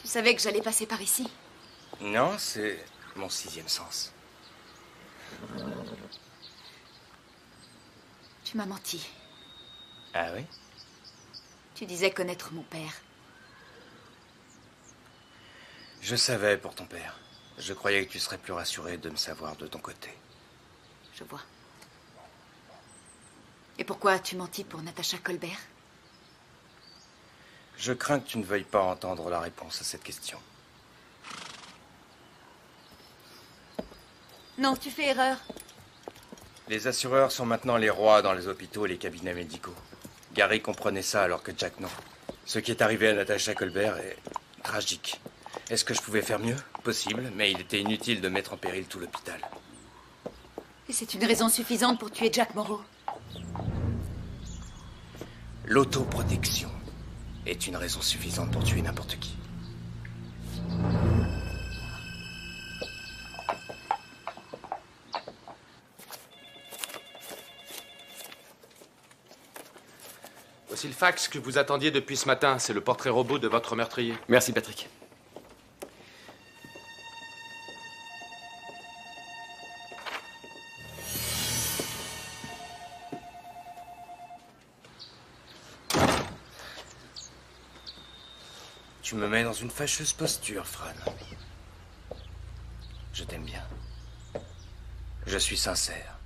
Tu savais que j'allais passer par ici. Non, c'est mon sixième sens. Tu m'as menti. Ah oui? Tu disais connaître mon père. Je savais pour ton père. Je croyais que tu serais plus rassuré de me savoir de ton côté. Je vois. Et pourquoi as-tu menti pour Natacha Colbert? Je crains que tu ne veuilles pas entendre la réponse à cette question. Non, tu fais erreur. Les assureurs sont maintenant les rois dans les hôpitaux et les cabinets médicaux. Gary comprenait ça alors que Jack non. Ce qui est arrivé à Natasha Colbert est tragique. Est-ce que je pouvais faire mieux? Possible, mais il était inutile de mettre en péril tout l'hôpital. Et c'est une raison suffisante pour tuer Jack Moreau. L'autoprotection est une raison suffisante pour tuer n'importe qui. Voici le fax que vous attendiez depuis ce matin. C'est le portrait robot de votre meurtrier. Merci, Patrick. Tu me mets dans une fâcheuse posture, Fran. Je t'aime bien. Je suis sincère.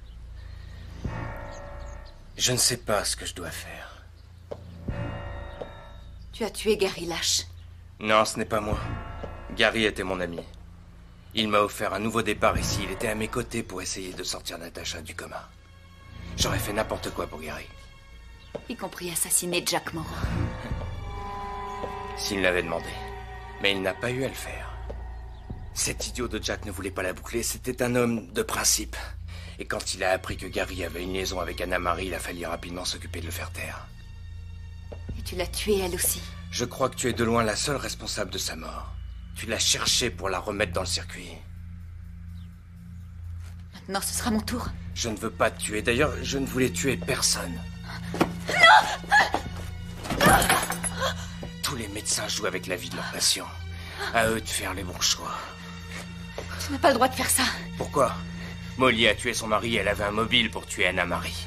Je ne sais pas ce que je dois faire. Tu as tué Gary Lash. Non, ce n'est pas moi. Gary était mon ami. Il m'a offert un nouveau départ ici. Il était à mes côtés pour essayer de sortir Natacha du coma. J'aurais fait n'importe quoi pour Gary. Y compris assassiner Jack Moreau. S'il l'avait demandé. Mais il n'a pas eu à le faire. Cet idiot de Jack ne voulait pas la boucler. C'était un homme de principe. Et quand il a appris que Gary avait une liaison avec Anna-Marie, il a fallu rapidement s'occuper de le faire taire. Et tu l'as tuée elle aussi. Je crois que tu es de loin la seule responsable de sa mort. Tu l'as cherchée pour la remettre dans le circuit. Maintenant, ce sera mon tour. Je ne veux pas te tuer. D'ailleurs, je ne voulais tuer personne. Non Tous les médecins jouent avec la vie de leurs patients. À eux de faire les bons choix. Tu n'as pas le droit de faire ça. Pourquoi Molly a tué son mari, elle avait un mobile pour tuer Anna-Marie.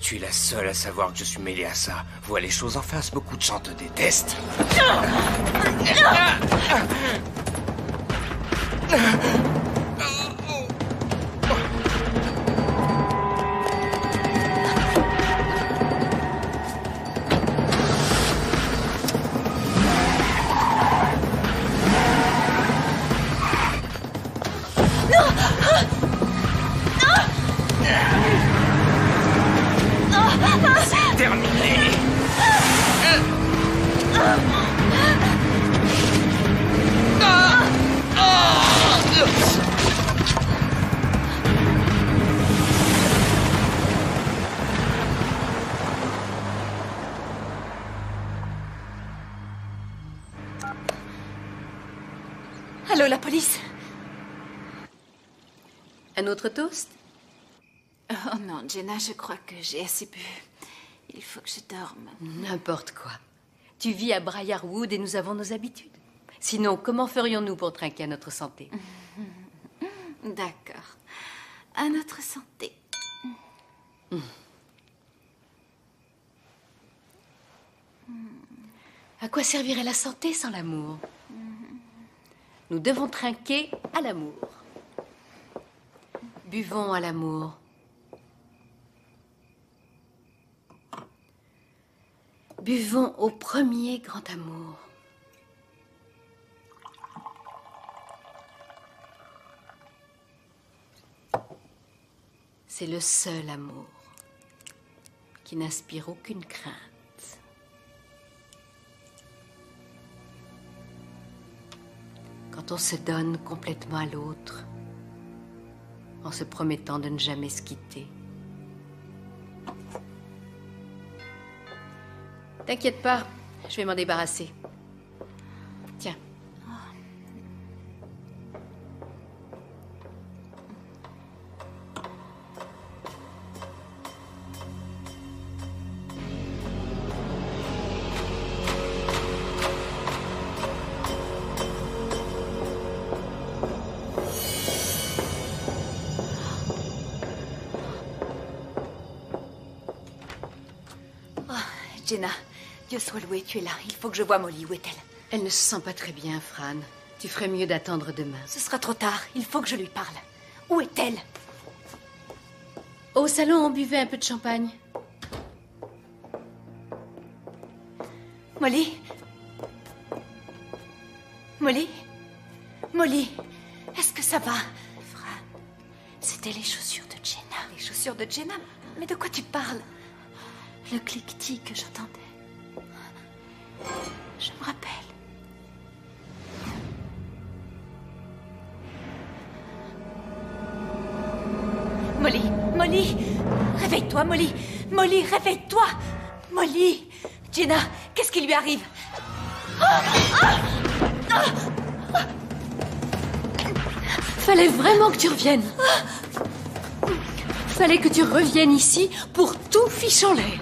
Tu es la seule à savoir que je suis mêlé à ça. Vois les choses en face, beaucoup de gens te détestent. Jenna, je crois que j'ai assez bu. Il faut que je dorme. N'importe quoi. Tu vis à Briarwood et nous avons nos habitudes. Sinon, comment ferions-nous pour trinquer à notre santé? *laughs* D'accord. À notre santé. À quoi servirait la santé sans l'amour? Nous devons trinquer à l'amour. Buvons à l'amour. Buvons au premier grand amour. C'est le seul amour qui n'inspire aucune crainte. Quand on se donne complètement à l'autre, en se promettant de ne jamais se quitter. T'inquiète pas, je vais m'en débarrasser. Soit loué, tu es là. Il faut que je voie Molly. Où est-elle? Elle ne se sent pas très bien, Fran. Tu ferais mieux d'attendre demain. Ce sera trop tard. Il faut que je lui parle. Où est-elle? Au salon, on buvait un peu de champagne. Molly? Molly? Molly? Est-ce que ça va? Fran, c'était les chaussures de Jenna. Les chaussures de Jenna? Mais de quoi tu parles? Le cliquetis que j'entendais. Réveille-toi, Molly Molly, réveille-toi Molly Jenna, qu'est-ce qui lui arrive? Fallait vraiment que tu reviennes. Fallait que tu reviennes ici pour tout fiche en l'air.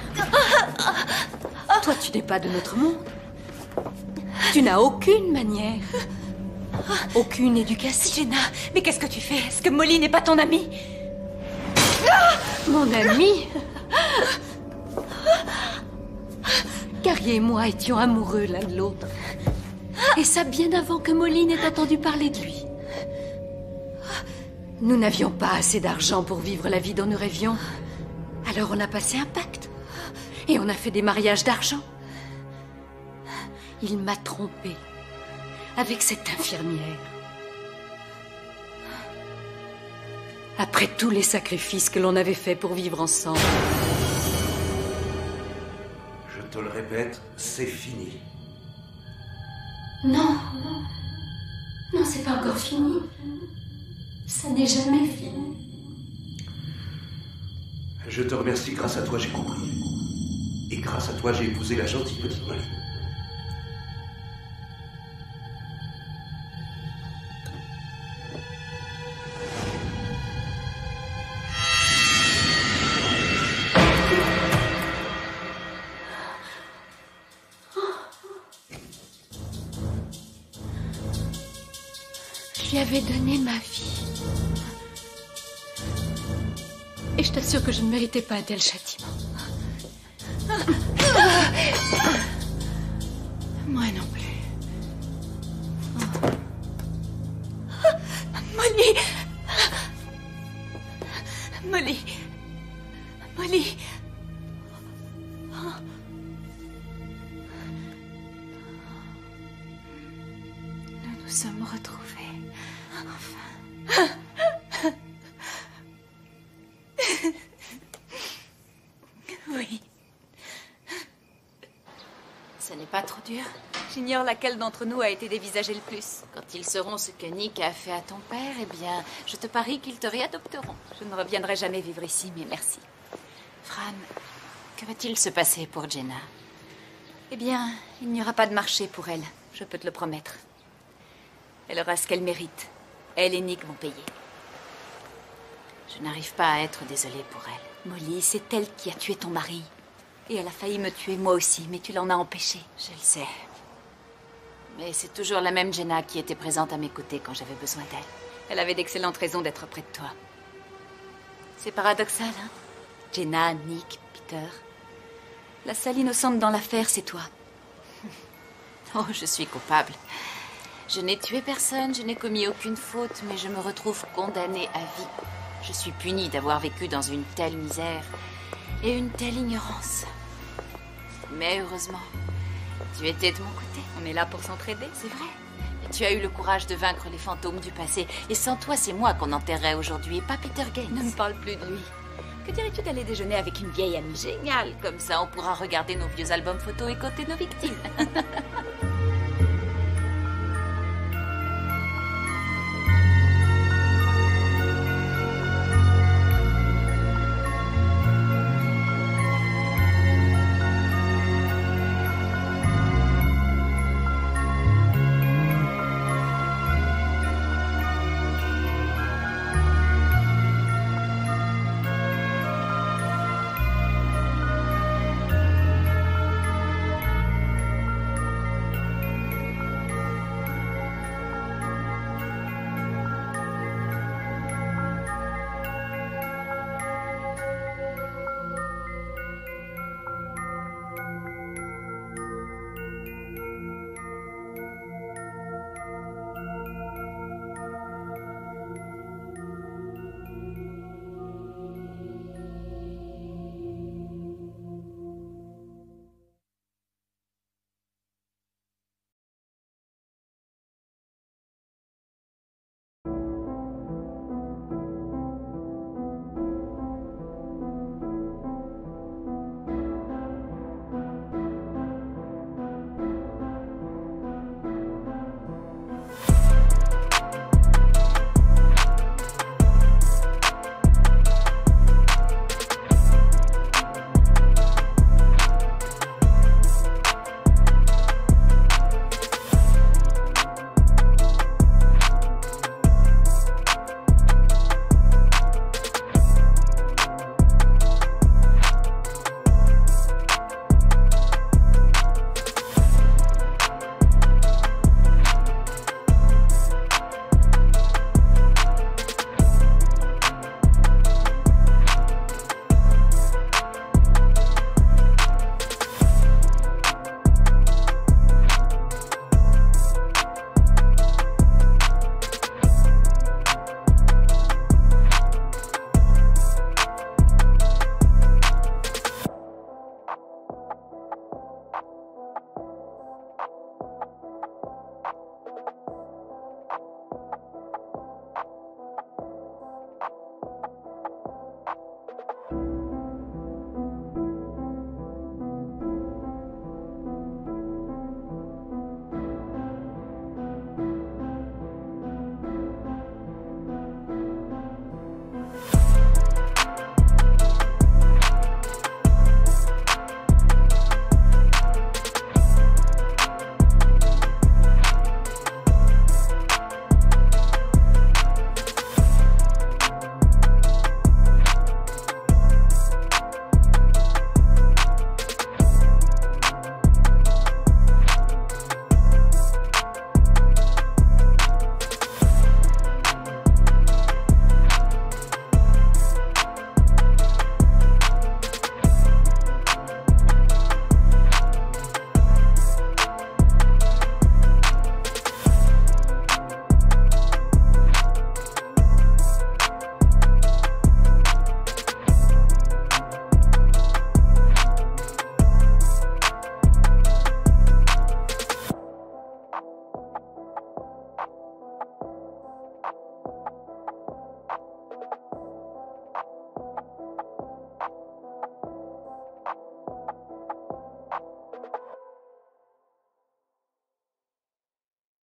Toi, tu n'es pas de notre monde. Tu n'as aucune manière. Aucune éducation. Jenna, mais qu'est-ce que tu fais? Est-ce que Molly n'est pas ton amie? Mon ami Carrie et moi étions amoureux l'un de l'autre. Et ça bien avant que Molly n'ait entendu parler de lui. Nous n'avions pas assez d'argent pour vivre la vie dont nous rêvions. Alors on a passé un pacte. Et on a fait des mariages d'argent. Il m'a trompée avec cette infirmière. Après tous les sacrifices que l'on avait faits pour vivre ensemble. Je te le répète, c'est fini. Non, non. Non, c'est pas encore fini. Ça n'est jamais fini. Je te remercie, grâce à toi j'ai compris. Et grâce à toi j'ai épousé la gentille petite Molly. Je lui avais donné ma vie. Et je t'assure que je ne méritais pas un tel châtiment. Laquelle d'entre nous a été dévisagée le plus. Quand ils sauront ce que Nick a fait à ton père, eh bien, je te parie qu'ils te réadopteront. Je ne reviendrai jamais vivre ici, mais merci. Fran, que va-t-il se passer pour Jenna? Eh bien, il n'y aura pas de marché pour elle, je peux te le promettre. Elle aura ce qu'elle mérite. Elle et Nick vont payer. Je n'arrive pas à être désolée pour elle. Molly, c'est elle qui a tué ton mari. Et elle a failli me tuer moi aussi, mais tu l'en as empêché. Je le sais. Mais c'est toujours la même Jenna qui était présente à mes côtés quand j'avais besoin d'elle. Elle avait d'excellentes raisons d'être près de toi. C'est paradoxal, hein? Jenna, Nick, Peter. La seule innocente dans l'affaire, c'est toi. *laughs* Oh, je suis coupable. Je n'ai tué personne, je n'ai commis aucune faute, mais je me retrouve condamnée à vie. Je suis punie d'avoir vécu dans une telle misère et une telle ignorance. Mais heureusement, tu étais de mon côté. On est là pour s'entraider. C'est vrai. Tu as eu le courage de vaincre les fantômes du passé. Et sans toi, c'est moi qu'on enterrait aujourd'hui, et pas Peter Gaines. Ne me parle plus de lui. Que dirais-tu d'aller déjeuner avec une vieille amie Génial Comme ça, on pourra regarder nos vieux albums photos et compter nos victimes. *laughs*